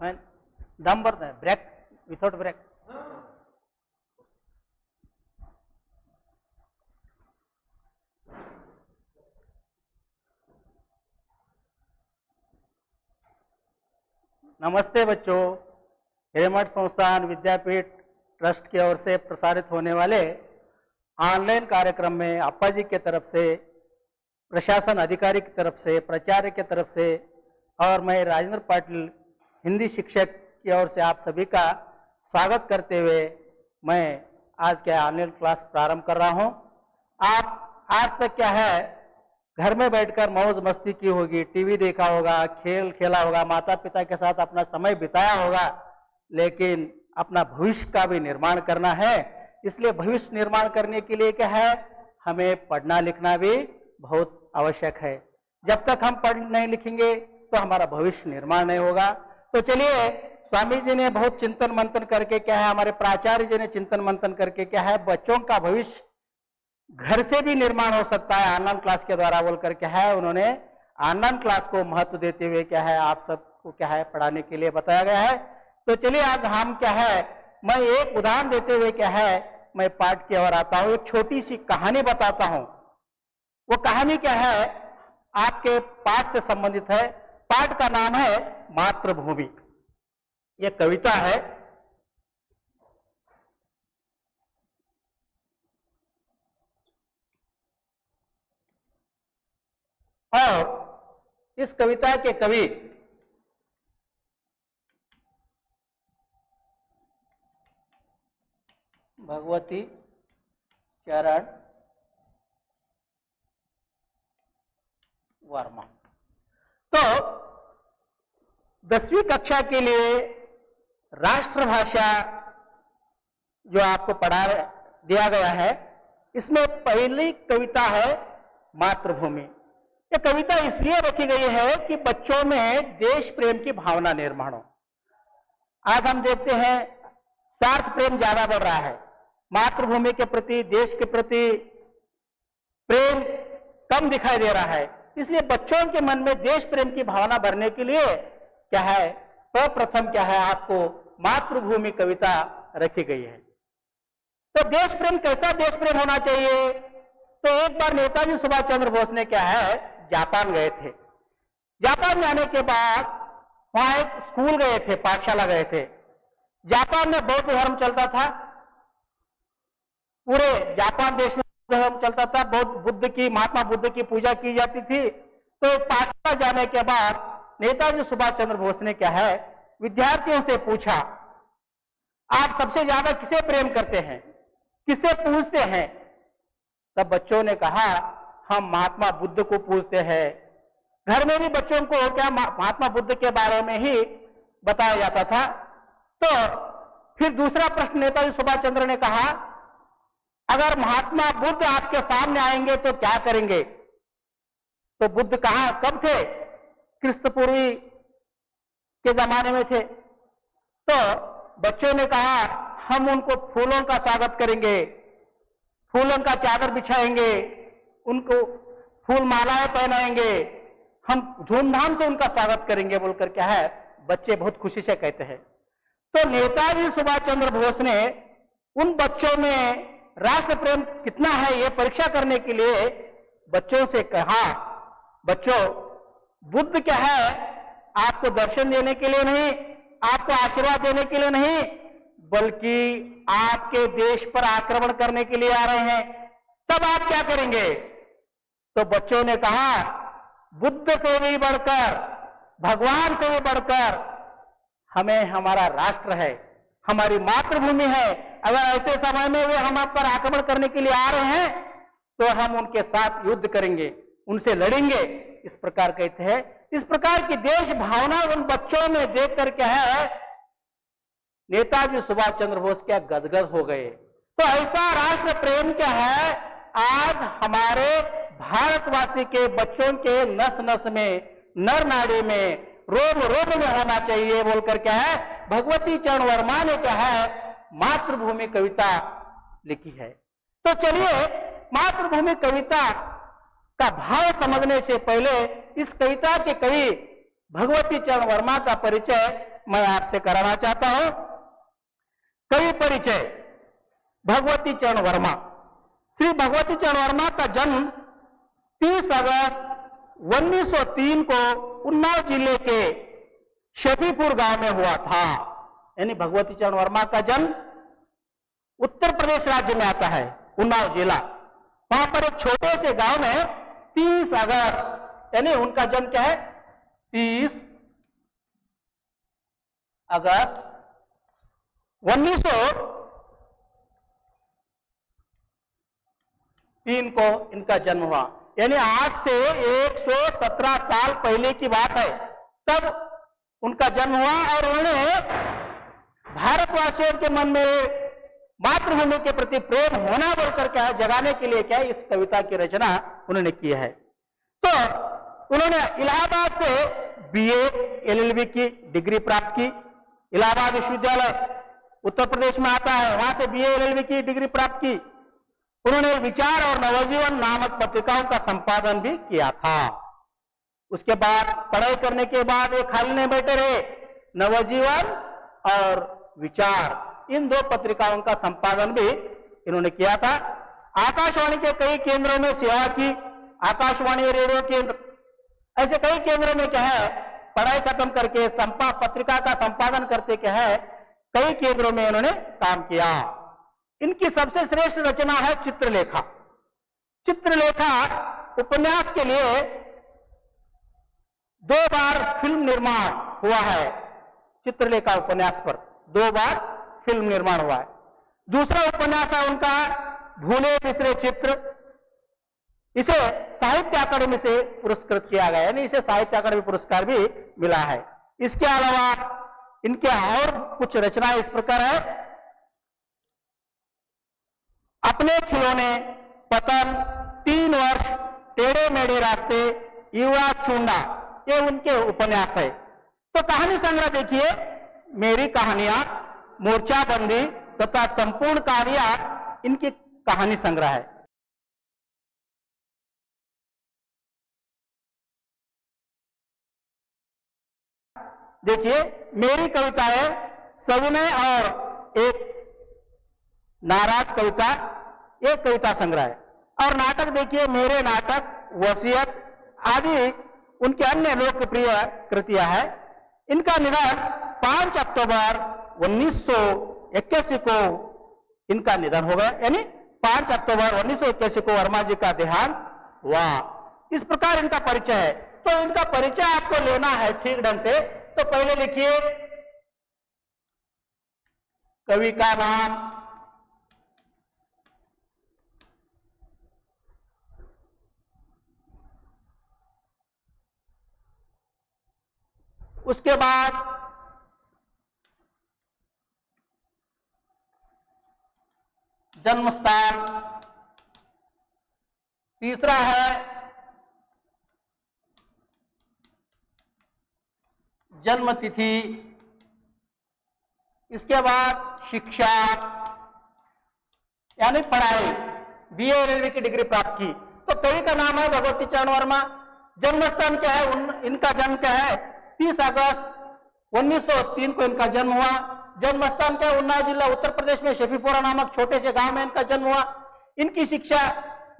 when दम भरता है ब्रेक विदाउट ब्रेक नमस्ते बच्चों हेमठ संस्थान विद्यापीठ ट्रस्ट की ओर से प्रसारित होने वाले ऑनलाइन कार्यक्रम में अप्पा जी के तरफ़ से, प्रशासन अधिकारी की तरफ़ से, प्राचार्य के तरफ़ से और मैं राजेंद्र पाटिल हिंदी शिक्षक की ओर से आप सभी का स्वागत करते हुए मैं आज के ऑनलाइन क्लास प्रारंभ कर रहा हूँ। आप आज तक क्या है? घर में बैठकर मौज मस्ती की होगी, टीवी देखा होगा, खेल खेला होगा माता पिता के साथ अपना समय बिताया होगा, लेकिन अपना भविष्य का भी निर्माण करना है। इसलिए भविष्य निर्माण करने के लिए क्या है? हमें पढ़ना लिखना भी बहुत आवश्यक है। जब तक हम पढ़ नहीं लिखेंगे तो हमारा भविष्य निर्माण नहीं होगा। तो चलिए स्वामी जी ने बहुत चिंतन मंथन करके क्या है, हमारे प्राचार्य जी ने चिंतन मंथन करके क्या है, बच्चों का भविष्य घर से भी निर्माण हो सकता है ऑनलाइन क्लास के द्वारा बोल करके है, उन्होंने ऑनलाइन क्लास को महत्व देते हुए क्या है, आप सबको क्या है, पढ़ाने के लिए बताया गया है। तो चलिए, आज हम क्या है, मैं एक उदाहरण देते हुए क्या है, मैं पाठ की ओर आता हूँ, एक छोटी सी कहानी बताता हूँ। वो कहानी क्या है, आपके पाठ से संबंधित है पाठ का नाम है मातृभूमि। यह कविता है। और इस कविता के कवि भगवती चरण वर्मा। तो दसवीं कक्षा के लिए राष्ट्रभाषा जो आपको पढ़ा दिया गया है, इसमें पहली कविता है मातृभूमि। ये कविता इसलिए रखी गई है कि बच्चों में देश प्रेम की भावना निर्माण हो। आज हम देखते हैं स्वार्थ प्रेम ज़्यादा बढ़ रहा है। मातृभूमि के प्रति, देश के प्रति प्रेम कम दिखाई दे रहा है। इसलिए बच्चों के मन में देश प्रेम की भावना भरने के लिए क्या है प्रप्रथम क्या है आपको मातृभूमि कविता रखी गई है। तो देश प्रेम कैसा देश प्रेम होना चाहिए? तो एक बार नेताजी सुभाष चंद्र बोस ने क्या है, जापान गए थे। जापान जाने के बाद वहाँ एक स्कूल गए थे, पाठशाला गए थे। जापान में बौद्ध धर्म चलता था। पूरे जापान देश में धर्म चलता था, बौद्ध, बुद्ध की, महात्मा बुद्ध की पूजा की जाती थी। तो पाठशाला जाने के बाद नेताजी सुभाष चंद्र बोस ने क्या है, विद्यार्थियों से पूछा, आप सबसे ज़्यादा किसे प्रेम करते हैं? किसे पूजते हैं? तब बच्चों ने कहा, हम महात्मा बुद्ध को पूजते हैं। घर में भी बच्चों को क्या महात्मा बुद्ध के बारे में ही बताया जाता था। तो फिर दूसरा प्रश्न नेताजी सुभाष चंद्र ने कहा अगर महात्मा बुद्ध आपके सामने आएँगे तो क्या करेंगे? तो बुद्ध कहा, कब थे? क्रिस्त पूर्वी के जमाने में थे। तो बच्चों ने कहा, हम उनको फूलों का स्वागत करेंगे, फूलों का चादर बिछाएँगे, उनको फूल मालाएँ पहनाएँगे, हम धूमधाम से उनका स्वागत करेंगे बोलकर क्या है? बच्चे बहुत खुशी से कहते हैं। तो नेताजी सुभाष चंद्र बोस ने उन बच्चों में राष्ट्र प्रेम कितना है ये परीक्षा करने के लिए बच्चों से कहा। बच्चों, बुद्ध क्या है? आपको दर्शन देने के लिए नहीं, आपको आशीर्वाद देने के लिए नहीं, बल्कि आपके देश पर आक्रमण करने के लिए आ रहे हैं। तब आप क्या करेंगे? तो बच्चों ने कहा, बुद्ध से भी बढ़कर, भगवान से भी बढ़कर, हमें हमारा राष्ट्र है, हमारी मातृभूमि है अगर ऐसे समय में वे हम आप पर आक्रमण करने के लिए आ रहे हैं तो हम उनके साथ युद्ध करेंगे, उनसे लड़ेंगे। इस प्रकार कहते हैं। इस प्रकार की देश भावना उन बच्चों में देख कर क्या है, नेताजी सुभाष चंद्र बोस क्या गदगद हो गए। तो ऐसा राष्ट्र प्रेम क्या है, आज हमारे भारतवासी के बच्चों के नस नस में नर नाड़ी में रोम रोम में होना चाहिए बोलकर क्या है, भगवती चरण वर्मा ने क्या है मातृभूमि कविता लिखी है। तो चलिए, मातृभूमि कविता का भाव समझने से पहले इस कविता के कवि भगवती चरण वर्मा का परिचय मैं आपसे कराना चाहता हूँ। कवि परिचय, भगवती चरण वर्मा। श्री भगवती चरण वर्मा का जन्म 30 अगस्त 1903 को उन्नाव ज़िले के शफीपुर गाँव में हुआ था। यानी भगवती चरण वर्मा का जन्म उत्तर प्रदेश राज्य में आता है, उन्नाव जिला। वहाँ पर एक छोटे से गाँव में 30 अगस्त, यानी उनका जन्म क्या है? 30 अगस्त उन्नीस तीन को इनका जन्म हुआ। यानी आज से 117 साल पहले की बात है। तब उनका जन्म हुआ और उन्होंने भारतवासियों के मन में मातृभूमि के प्रति प्रेम होना बोलकर क्या जगाने के लिए क्या इस कविता की रचना उन्होंने की है। तो उन्होंने इलाहाबाद से बीए एलएलबी की डिग्री प्राप्त की। इलाहाबाद विश्वविद्यालय उत्तर प्रदेश में आता है, वहाँ से बीए एलएलबी की डिग्री प्राप्त की। उन्होंने विचार और नवजीवन नामक पत्रिकाओं का संपादन भी किया था। उसके बाद पढ़ाई करने के बाद वे खाली नहीं बैठे रहे। नवजीवन और विचार। इन दो पत्रिकाओं का संपादन भी इन्होंने किया था। आकाशवाणी के कई केंद्रों में सेवा की। आकाशवाणी रेडियो केंद्र। ऐसे कई केंद्रों में क्या है, पढ़ाई खत्म करके संपा, पत्रिका का संपादन करते क्या है, कई केंद्रों में इन्होंने काम किया। इनकी सबसे श्रेष्ठ रचना है चित्रलेखा। चित्रलेखा उपन्यास के लिए दो बार फ़िल्म निर्माण हुआ है चित्रलेखा उपन्यास पर। दो बार फ़िल्म निर्माण हुआ है। दूसरा उपन्यास है उनका भूले बिसरे चित्र। इसे साहित्य अकादमी से पुरस्कृत किया गया यानी इसे साहित्य अकादमी पुरस्कार भी मिला है। इसके अलावा इनके और कुछ रचना इस प्रकार है। अपने खिलौने, पतन, तीन वर्ष, टेढ़े मेढ़े रास्ते, युवा चूंडा, ये उनके उपन्यास है। तो कहानी संग्रह देखिए मेरी कहानियाँ मोर्चाबंदी तथा संपूर्ण कहानियाँ इनकी कहानी संग्रह है। देखिए, मेरी कविताएँ सविनय और एक नाराज़ कविता। एक कविता संग्रह है। और नाटक देखिए, मेरे नाटक, वसीयत आदि, उनके अन्य लोकप्रिय कृतियाँ हैं। इनका निधन 5 अक्टूबर उन्नीस सौ इक्यासी को इनका निधन हो गया। यानी 5 अक्टूबर उन्नीस सौ इक्यासी को वर्मा जी का देहांत हुआ। इस प्रकार इनका परिचय है। तो इनका परिचय आपको लेना है ठीक ढंग से। तो पहले लिखिए। कवि का नाम। उसके बाद जन्म स्थान तीसरा है जन्म तिथि इसके बाद शिक्षा यानी पढ़ाई बीए एलएलबी की डिग्री प्राप्त की। तो कवि का नाम है भगवती चरण वर्मा। जन्म स्थान क्या है? उन, इनका जन्म क्या है? 30 अगस्त 1903 को इनका जन्म हुआ। जन्म स्थान क्या उन्नाव जिला, उत्तर प्रदेश में शफीपुरा नामक छोटे से गाँव में इनका जन्म हुआ। इनकी शिक्षा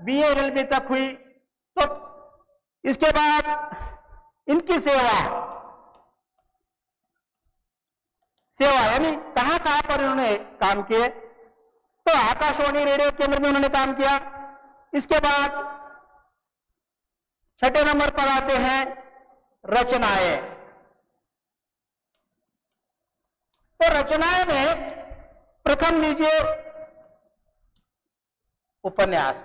बी एल तक हुई। तो इसके बाद इनकी सेवा सेवा यानी कहाँ कहाँ पर इन्होंने काम किए? तो आकाशवाणी रेडियो केंद्र में उन्होंने काम किया। इसके बाद छठे नंबर पर आते हैं रचनाएँ। तो रचनाएँ में प्रथम लीजिए उपन्यास।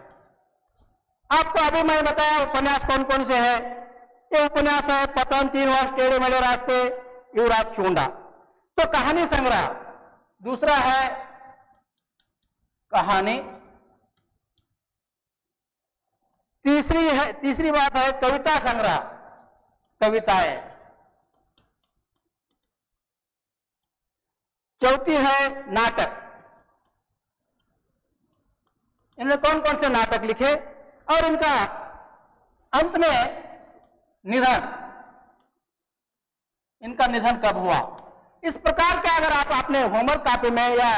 आपको अभी मैं बताया उपन्यास कौन कौन से है। ये उपन्यास है पतन तीन वर्ष टेढ़े मेढ़े रास्ते, युवराज चूंडा। तो कहानी संग्रह। दूसरा है कहानी। तीसरी है, तीसरी बात है कविता संग्रह। कविताएँ। चौथी है नाटक। इन्होंने कौन कौन से नाटक लिखे? और इनका अंत में निधन। इनका निधन कब हुआ? इस प्रकार के अगर आप अपने होमवर्क कॉपी में या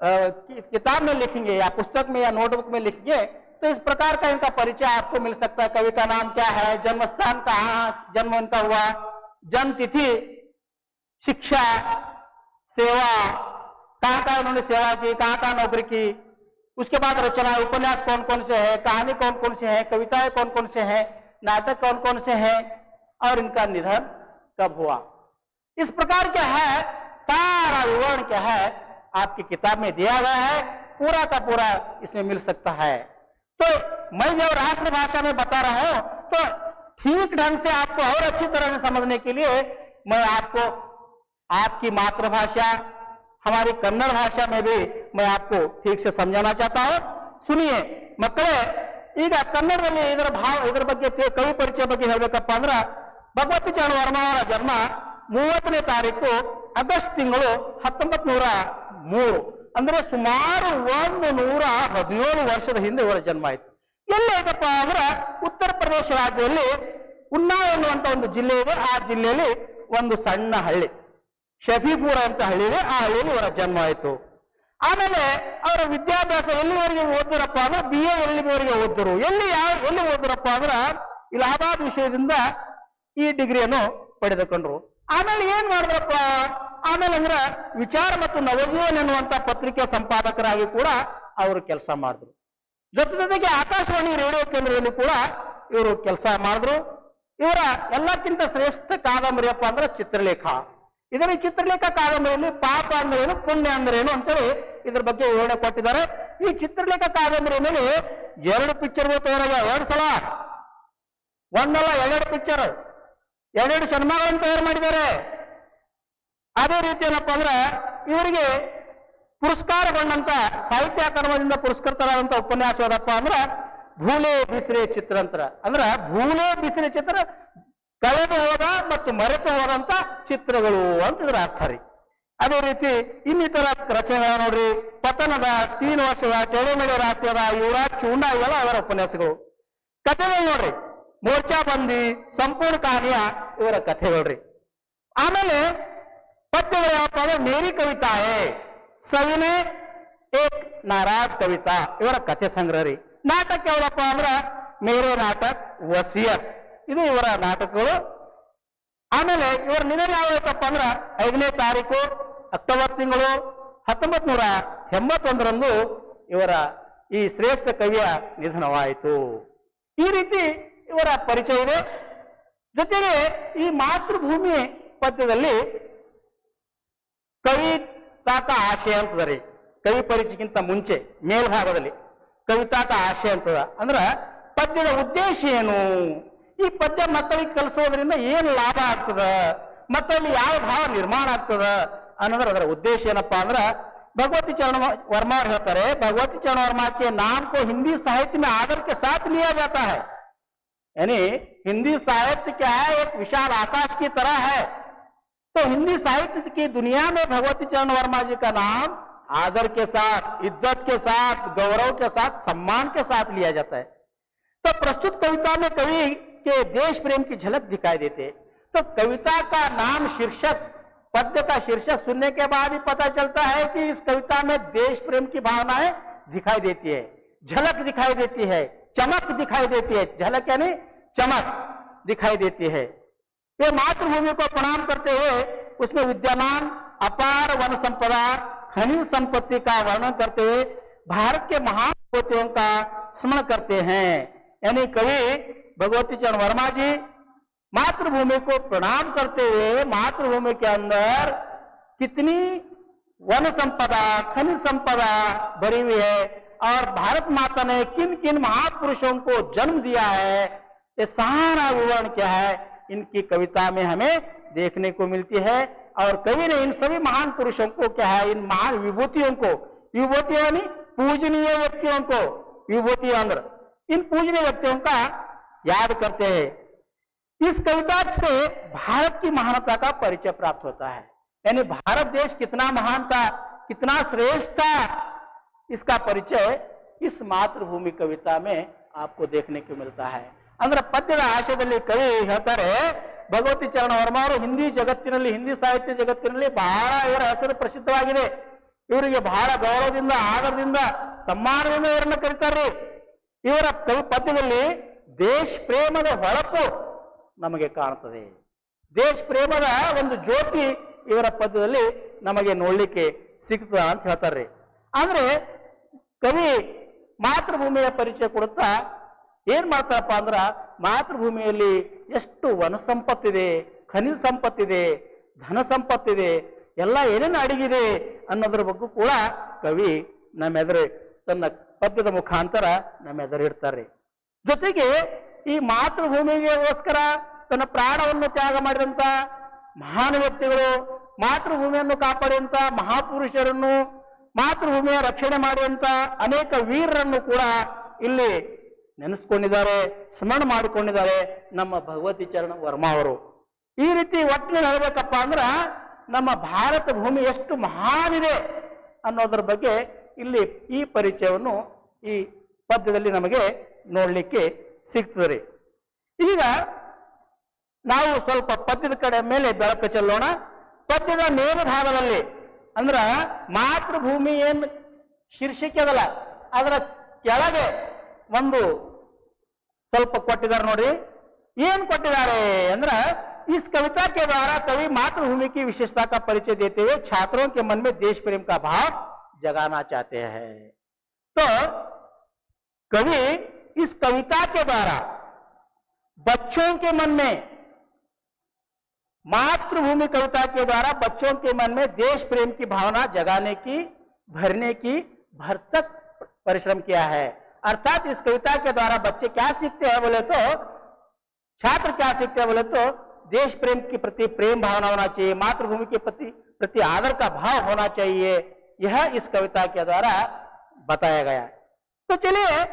किताब में लिखेंगे या पुस्तक में या नोटबुक में लिखेंगे तो इस प्रकार का इनका परिचय आपको मिल सकता है। कवि का नाम क्या है? जन्म स्थान कहाँ? जन्म उनका हुआ? जन्म तिथि शिक्षा? सेवा कहाँ कहाँ उन्होंने सेवा की कहाँ कहाँ नौकरी की। उसके बाद रचना, उपन्यास कौन कौन से है, कहानी कौन कौन से है, कविताएँ कौन कौन से हैं, नाटक कौन कौन से हैं, और इनका निधन कब हुआ? इस प्रकार क्या है, सारा विवरण क्या है, आपकी किताब में दिया गया है, पूरा का पूरा इसमें मिल सकता है। तो मैं जब राष्ट्रभाषा में बता रहा हूँ तो ठीक ढंग से आपको और अच्छी तरह से समझने के लिए मैं आपको आपकी मातृभाषा हमारी कन्नड़ भाषा में भी मैं आपको ठीक से समझाना चाहता हूं सुनिए ಮಕ್ಕಳೇ ಈಗ ಕನ್ನಡದಲ್ಲಿ ಇದರ ಭಾವ ಇದರ ಬಗ್ಗೆ ತಿ- ಕವಿ ಪರಿಚಯ ಬಗ್ಗೆ ಹೇಳ್ಬೇಕಪ್ಪ ಅಂದ್ರ ಭಗವತಿ ಚರಣ ವರ್ಮ ಅವರ ಜನ್ಮ ಮೂವತ್ತನೇ ತಾರೀಕು ಆಗಸ್ಟ್ ತಿಂಗಳು ಹತ್ತೊಂಬತ್ ನೂರ ಮೂರು ಅಂದ್ರೆ ಸುಮಾರು ಒಂದು ನೂರ ಹದಿನೇಳು ವರ್ಷದ ಹಿಂದೆ ಇವರ ಜನ್ಮ ಆಯ್ತು ಎಲ್ಲೈತಪ್ಪ ಅಂದ್ರ ಉತ್ತರ ಪ್ರದೇಶ ರಾಜ್ಯದಲ್ಲಿ ಉನ್ನಾವ್ ಎನ್ನುವಂತ ಒಂದು ಜಿಲ್ಲೆ ಇದೆ ಆ ಜಿಲ್ಲೆಯಲ್ಲಿ ಒಂದು ಸಣ್ಣ ಹಳ್ಳಿ ಶಫೀಪುರ ಅಂತ ಹಳ್ಳಿ ಆ ಹಳ್ಳಿಯಲ್ಲಿ ಇವರ ಜನ್ಮ ಆಯಿತು. ಆಮೇಲೆ ಅವರ ವಿದ್ಯಾಭ್ಯಾಸ ಎಲ್ಲಿವರೆಗೆ ಓದ್ದರಪ್ಪ ಅಂದ್ರೆ ಬಿ ಎ ಎಲ್ಲಿವರೆಗೆ ಓದ್ದರು ಎಲ್ಲಿ ಯಾವ ಎಲ್ಲಿ ಓದ್ರಪ್ಪ ಅಂದ್ರೆ ಇಲಹಾಬಾದ್ ವಿಷಯದಿಂದ ಈ ಡಿಗ್ರಿಯನ್ನು ಪಡೆದುಕೊಂಡ್ರು. ಆಮೇಲೆ ಏನ್ ಮಾಡಿದ್ರಪ್ಪ? ಆಮೇಲೆ ಅಂದ್ರೆ ವಿಚಾರ ಮತ್ತು ನವಜೀವನ ಎನ್ನುವಂತ ಪತ್ರಿಕೆ ಸಂಪಾದಕರಾಗಿ ಕೂಡ ಅವರು ಕೆಲಸ ಮಾಡಿದ್ರು. ಜೊತೆ ಜೊತೆಗೆ ಆಕಾಶವಾಣಿ ರೇಡಿಯೋ ಕೇಂದ್ರದಲ್ಲಿ ಕೂಡ ಇವರು ಕೆಲಸ ಮಾಡಿದ್ರು. ಇವರ ಎಲ್ಲಕ್ಕಿಂತ ಶ್ರೇಷ್ಠ ಕಾದಂಬರಿಯಪ್ಪ ಅಂದ್ರೆ ಚಿತ್ರಲೇಖ. ಇದರ ಚಿತ್ರಲೇಖ ಕಾದಂಬರಿಯಲ್ಲಿ ಪಾಪ ಅಂದ್ರೆ ಏನು, ಪುಣ್ಯ ಅಂದ್ರೆ ಏನು ಅಂತೇಳಿ ಇದ್ರ ಬಗ್ಗೆ ವಿವರಣೆ ಕೊಟ್ಟಿದ್ದಾರೆ. ಈ ಚಿತ್ರಲೇಖ ಕಾದಂಬರಿ ಮೇಲೆ ಎರಡು ಪಿಕ್ಚರ್ಗಳು ತಯಾರಾಗ್ಯಾವ. ಎರಡು ಸಲ. ಒಂದಲ್ಲ, ಎರಡೆರಡು ಪಿಕ್ಚರ್ ಎರಡೆರಡು ಸಿನಿಮಾಗಳನ್ನು ತಯಾರು ಮಾಡಿದ್ದಾರೆ. ಅದೇ ರೀತಿ ಏನಪ್ಪ ಅಂದ್ರೆ ಇವರಿಗೆ ಪುರಸ್ಕಾರಗೊಂಡಂತ ಸಾಹಿತ್ಯ ಅಕಾಡೆಮಿಯಿಂದ ಪುರಸ್ಕೃತರಾದಂತ ಉಪನ್ಯಾಸ ಯಾವ್ದಪ್ಪ ಅಂದ್ರ ಭೂಲೆ ಬಿಸಿರೆ ಚಿತ್ರ ಅಂತ. ಅಂದ್ರ ಭೂಲೆ ಬಿಸಿರೆ ಚಿತ್ರ ಕಳೆದು ಹೋದ ಮತ್ತು ಮರೆತು ಹೋದಂತ ಚಿತ್ರಗಳು ಅಂತ ಇದ್ರ ಅರ್ಥ ರೀ. ಅದೇ ರೀತಿ ಇನ್ನಿತರ ರಚನೆಗಳ ನೋಡ್ರಿ, ಪತನದ ತೀನ್ ವರ್ಷದ ಟೆಳೆಮೆಳೆ ರಾಷ್ಟ್ರದ ಯುವರಾಜ್ ಚೂಂಡ ಇವೆಲ್ಲ ಅವರ ಉಪನ್ಯಾಸಗಳು. ಕಥೆಗಳು ನೋಡ್ರಿ, ಮೋರ್ಚಾ ಬಂದಿ ಸಂಪೂರ್ಣ ಕಾರ್ಯ ಇವರ ಕಥೆಗಳ್ರಿ ಆಮೇಲೆ ಪದ್ಯಗಳು ಅಂದ್ರೆ, ಮೇರಿ ಕವಿತಾ ಏ ಸವಿನೆ ಏಕ್ ನಾರಾಜ್ ಕವಿತಾ ಇವರ ಕಥೆ ಸಂಗ್ರಹ ರೀ. ನಾಟಕ ಯಾವ್ದಪ್ಪ ಅಂದ್ರ, ಮೇರೆ ನಾಟಕ್ ವಸಿಯತ್. ಇದು ಇವರ ನಾಟಕಗಳು. ಆಮೇಲೆ ಇವರ ನಿಧನ ಯಾವತ್ತಪ್ಪ ಅಂದ್ರ ಐದನೇ ತಾರೀಕು ಅಕ್ಟೋಬರ್ ತಿಂಗಳು ಹತ್ತೊಂಬತ್ ನೂರ ಎಂಬತ್ತೊಂದರಂದು ಇವರ ಈ ಶ್ರೇಷ್ಠ ಕವಿಯ ನಿಧನವಾಯಿತು. ಈ ರೀತಿ ಇವರ ಪರಿಚಯ ಇದೆ. ಜೊತೆಗೆ ಈ ಮಾತೃಭೂಮಿ ಪದ್ಯದಲ್ಲಿ ಕವಿತಾಕ ಆಶಯ ಅಂತದ ರೀ. ಕವಿ ಪರಿಚಯಕ್ಕಿಂತ ಮುಂಚೆ, ಮೇಲ್ಭಾಗದಲ್ಲಿ ಕವಿತಾತ ಆಶಯ ಅಂತದ. ಅಂದ್ರ ಪದ್ಯದ ಉದ್ದೇಶ ಏನು? ಈ ಪದ್ಯ ಮಕ್ಕಳಿಗೆ ಕಲಿಸೋದ್ರಿಂದ ಏನು ಲಾಭ ಆಗ್ತದ ಮಕ್ಕಳಲ್ಲಿ ಯಾವ ಭಾವ ನಿರ್ಮಾಣ ಆಗ್ತದ ಅನ್ನೋದ್ರ ಅದರ ಉದ್ದೇಶ ಏನಪ್ಪಾ ಅಂದ್ರ भगवती चरण वर्मा कहते हैं भगवती चरण वर्मा के नाम को हिंदी साहित्य में आदर के साथ लिया जाता है यानी हिंदी साहित्य क्या है एक विशाल आकाश की तरह है तो हिंदी साहित्य की दुनिया में भगवती चरण वर्मा जी का नाम आदर के साथ इज्जत के साथ गौरव के साथ सम्मान के साथ लिया जाता है तो प्रस्तुत कविता में कवि के देश प्रेम की झलक दिखाई देते। तो कविता का नाम शीर्षक, पद्य का शीर्षक सुनने के बाद ही पता चलता है कि इस कविता में देश प्रेम की भावनाएँ दिखाई देती है। झलक दिखाई देती है, चमक दिखाई देती है। झलक यानी चमक दिखाई देती है। वे मातृभूमि को प्रणाम करते हुए उसमें विद्यमान अपार वन संपदा, खनिज संपत्ति का वर्णन करते हुए भारत के महान विभूतियों का स्मरण करते हैं। यानी कवि भगवती चरण वर्मा जी, मातृभूमि को प्रणाम करते हुए मातृभूमि के अंदर कितनी वन संपदा खनिज संपदा भरी हुई है और भारत माता ने किन किन महापुरुषों को जन्म दिया है, ये सारा विवरण क्या है, इनकी कविता में हमें देखने को मिलती है और कवि ने इन सभी महान पुरुषों को क्या है, इन महान विभूतियों को विभूति यानी पूजनीय व्यक्तियों को, विभूति अंग्र इन पूजनीय व्यक्तियों का याद करते हैं इस कविता से भारत की महानता का परिचय प्राप्त होता है यानी भारत देश कितना महान था कितना श्रेष्ठ था इसका परिचय इस ಮಾತೃಭೂಮಿ ಕವಿತಾ में आपको देखने को मिलता है ಅಂದ್ರೆ ಪದ್ಯದ ಆಶಯದಲ್ಲಿ ಕವಿ ಹೇಳ್ತಾರೆ ಭಗವತಿ ಚರಣ ವರ್ಮ ಅವರು ಹಿಂದಿ ಜಗತ್ತಿನಲ್ಲಿ ಹಿಂದಿ ಸಾಹಿತ್ಯ ಜಗತ್ತಿನಲ್ಲಿ ಬಹಳ ಇವರ ಹೆಸರು ಪ್ರಸಿದ್ಧವಾಗಿದೆ ಇವರಿಗೆ ಬಹಳ ಗೌರವದಿಂದ ಆದರದಿಂದ ಸಮ್ಮಾನದಿಂದ ಇವರನ್ನ ಕರೀತಾರ್ರಿ ಇವರ ಕವಿ ಪದ್ಯದಲ್ಲಿ ದೇಶ ಪ್ರೇಮದ ಹೊಳಪು ನಮಗೆ ಕಾಣುತ್ತದೆ ದೇಶ ಪ್ರೇಮದ ಒಂದು ಜ್ಯೋತಿ ಇವರ ಪದ್ಯದಲ್ಲಿ ನಮಗೆ ನೋಡ್ಲಿಕ್ಕೆ ಸಿಗ್ತದ ಅಂತ ಹೇಳ್ತಾರ್ರಿ ಅಂದ್ರೆ ಕವಿ ಮಾತೃಭೂಮಿಯ ಪರಿಚಯ ಕೊಡುತ್ತಾ ಏನ್ ಮಾಡ್ತಾರಪ್ಪ ಅಂದ್ರ ಮಾತೃಭೂಮಿಯಲ್ಲಿ ಎಷ್ಟು ವನ ಸಂಪತ್ತಿದೆ, ಖನಿಜ ಸಂಪತ್ತಿದೆ, ಧನ ಸಂಪತ್ತಿದೆ, ಎಲ್ಲ ಏನೇನು ಅಡಗಿದೆ ಅನ್ನೋದ್ರ ಬಗ್ಗೆ ಕೂಡ ಕವಿ ನಮ್ಮೆದುರು ತನ್ನ ಪದ್ಯದ ಮುಖಾಂತರ ನಮ್ಮೆದುರು ಇಡ್ತಾರೆ. ಜೊತೆಗೆ ಈ ಮಾತೃಭೂಮಿಗೋಸ್ಕರ ತನ್ನ ಪ್ರಾಣವನ್ನು ತ್ಯಾಗ ಮಾಡಿದಂತ ಮಹಾನ್ ವ್ಯಕ್ತಿಗಳು ಮಾತೃಭೂಮಿಯನ್ನು ಕಾಪಾಡಿದಂತ ಮಹಾಪುರುಷರನ್ನು ಮಾತೃಭೂಮಿಯ ರಕ್ಷಣೆ ಮಾಡಿದಂತ ಅನೇಕ ವೀರರನ್ನು ಕೂಡ ಇಲ್ಲಿ ನೆನೆಸ್ಕೊಂಡಿದ್ದಾರೆ, ಸ್ಮರಣ ಮಾಡಿಕೊಂಡಿದ್ದಾರೆ ನಮ್ಮ ಭಗವತಿ ಚರಣ ವರ್ಮ ಅವರು. ಈ ರೀತಿ ಒಟ್ಟಿನಲ್ಲಿ ಹೇಳ್ಬೇಕಪ್ಪ ಅಂದ್ರ ನಮ್ಮ ಭಾರತ ಭೂಮಿ ಎಷ್ಟು ಮಹಾನಿದೆ ಅನ್ನೋದ್ರ ಬಗ್ಗೆ ಇಲ್ಲಿ ಈ ಪರಿಚಯವನ್ನು ಈ ಪದ್ಯದಲ್ಲಿ ನಮಗೆ ನೋಡ್ಲಿಕ್ಕೆ ಸಿಗ್ತದೆ ಈಗ ನಾವು ಸ್ವಲ್ಪ ಪದ್ಯದ ಕಡೆ ಮೇಲೆ ಬೆಳಕು ಚೆಲ್ಲೋಣ ಪದ್ಯದ ಮೇಲ್ಭಾಗದಲ್ಲಿ ಅಂದ್ರ ಮಾತೃಭೂಮಿ ಏನ್ ಶೀರ್ಷಿಕೆ ಅದಲ್ಲ ಅದರ ಕೆಳಗೆ ಒಂದು ಸ್ವಲ್ಪ ಕೊಟ್ಟಿದ್ದಾರೆ ನೋಡಿ ಏನ್ ಕೊಟ್ಟಿದ್ದಾರೆ ಅಂದ್ರ इस कविता के द्वारा कवि मातृभूमि की विशेषता का परिचय देते हुए छात्रों के मन में देश प्रेम का भाव जगाना चाहते हैं तो कवि इस कविता के द्वारा बच्चों के मन में, मातृभूमि कविता के द्वारा बच्चों के मन में देश प्रेम की भावना जगाने की, भरने की भरसक परिश्रम किया है। अर्थात इस कविता के द्वारा बच्चे क्या सीखते हैं बोले तो छात्र क्या सीखते हैं बोले तो देश प्रेम के प्रति प्रेम भावना होना चाहिए, मातृभूमि के प्रति प्रति आदर का भाव होना चाहिए। यह इस कविता के द्वारा बताया गया तो चलिए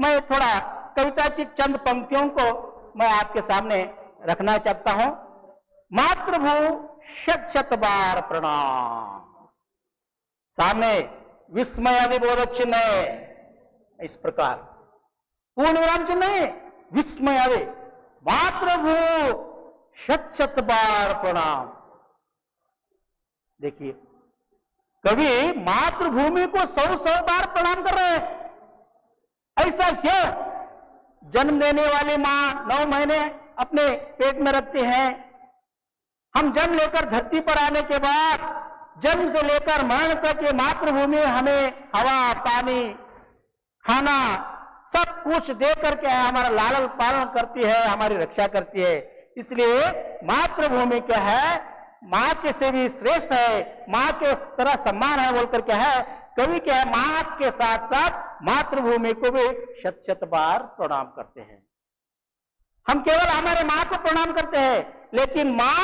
मैं थोड़ा कविता की चंद पंक्तियों को मैं आपके सामने रखना चाहता हूँ। मातृभू शत शत बार प्रणाम। सामने विस्मय अधिबोधक चिन्ह इस प्रकार। पूर्ण विराम चिन्ह नहीं विस्मय आदि मातृभू शत शत बार प्रणाम। देखिए, कवि मातृभूमि को सौ सौ बार प्रणाम कर रहे हैं। ऐसा क्यों? जन्म देने वाली माँ नौ महीने अपने पेट में रखती हैं। हम जन्म लेकर धरती पर आने के बाद, जन्म से लेकर मरण तक ये मातृभूमि हमें हवा, पानी, खाना, सब कुछ दे करके हमारा लालन पालन करती है, हमारी रक्षा करती है। इसलिए मातृभूमि क्या है? माँ के से भी श्रेष्ठ है। माँ के तरह सम्मान है बोलकर क्या है? कवि क्या है? माँ के साथ साथ मातृभूमि को भी शत शत बार प्रणाम करते हैं हम केवल हमारे माँ को प्रणाम करते हैं लेकिन माँ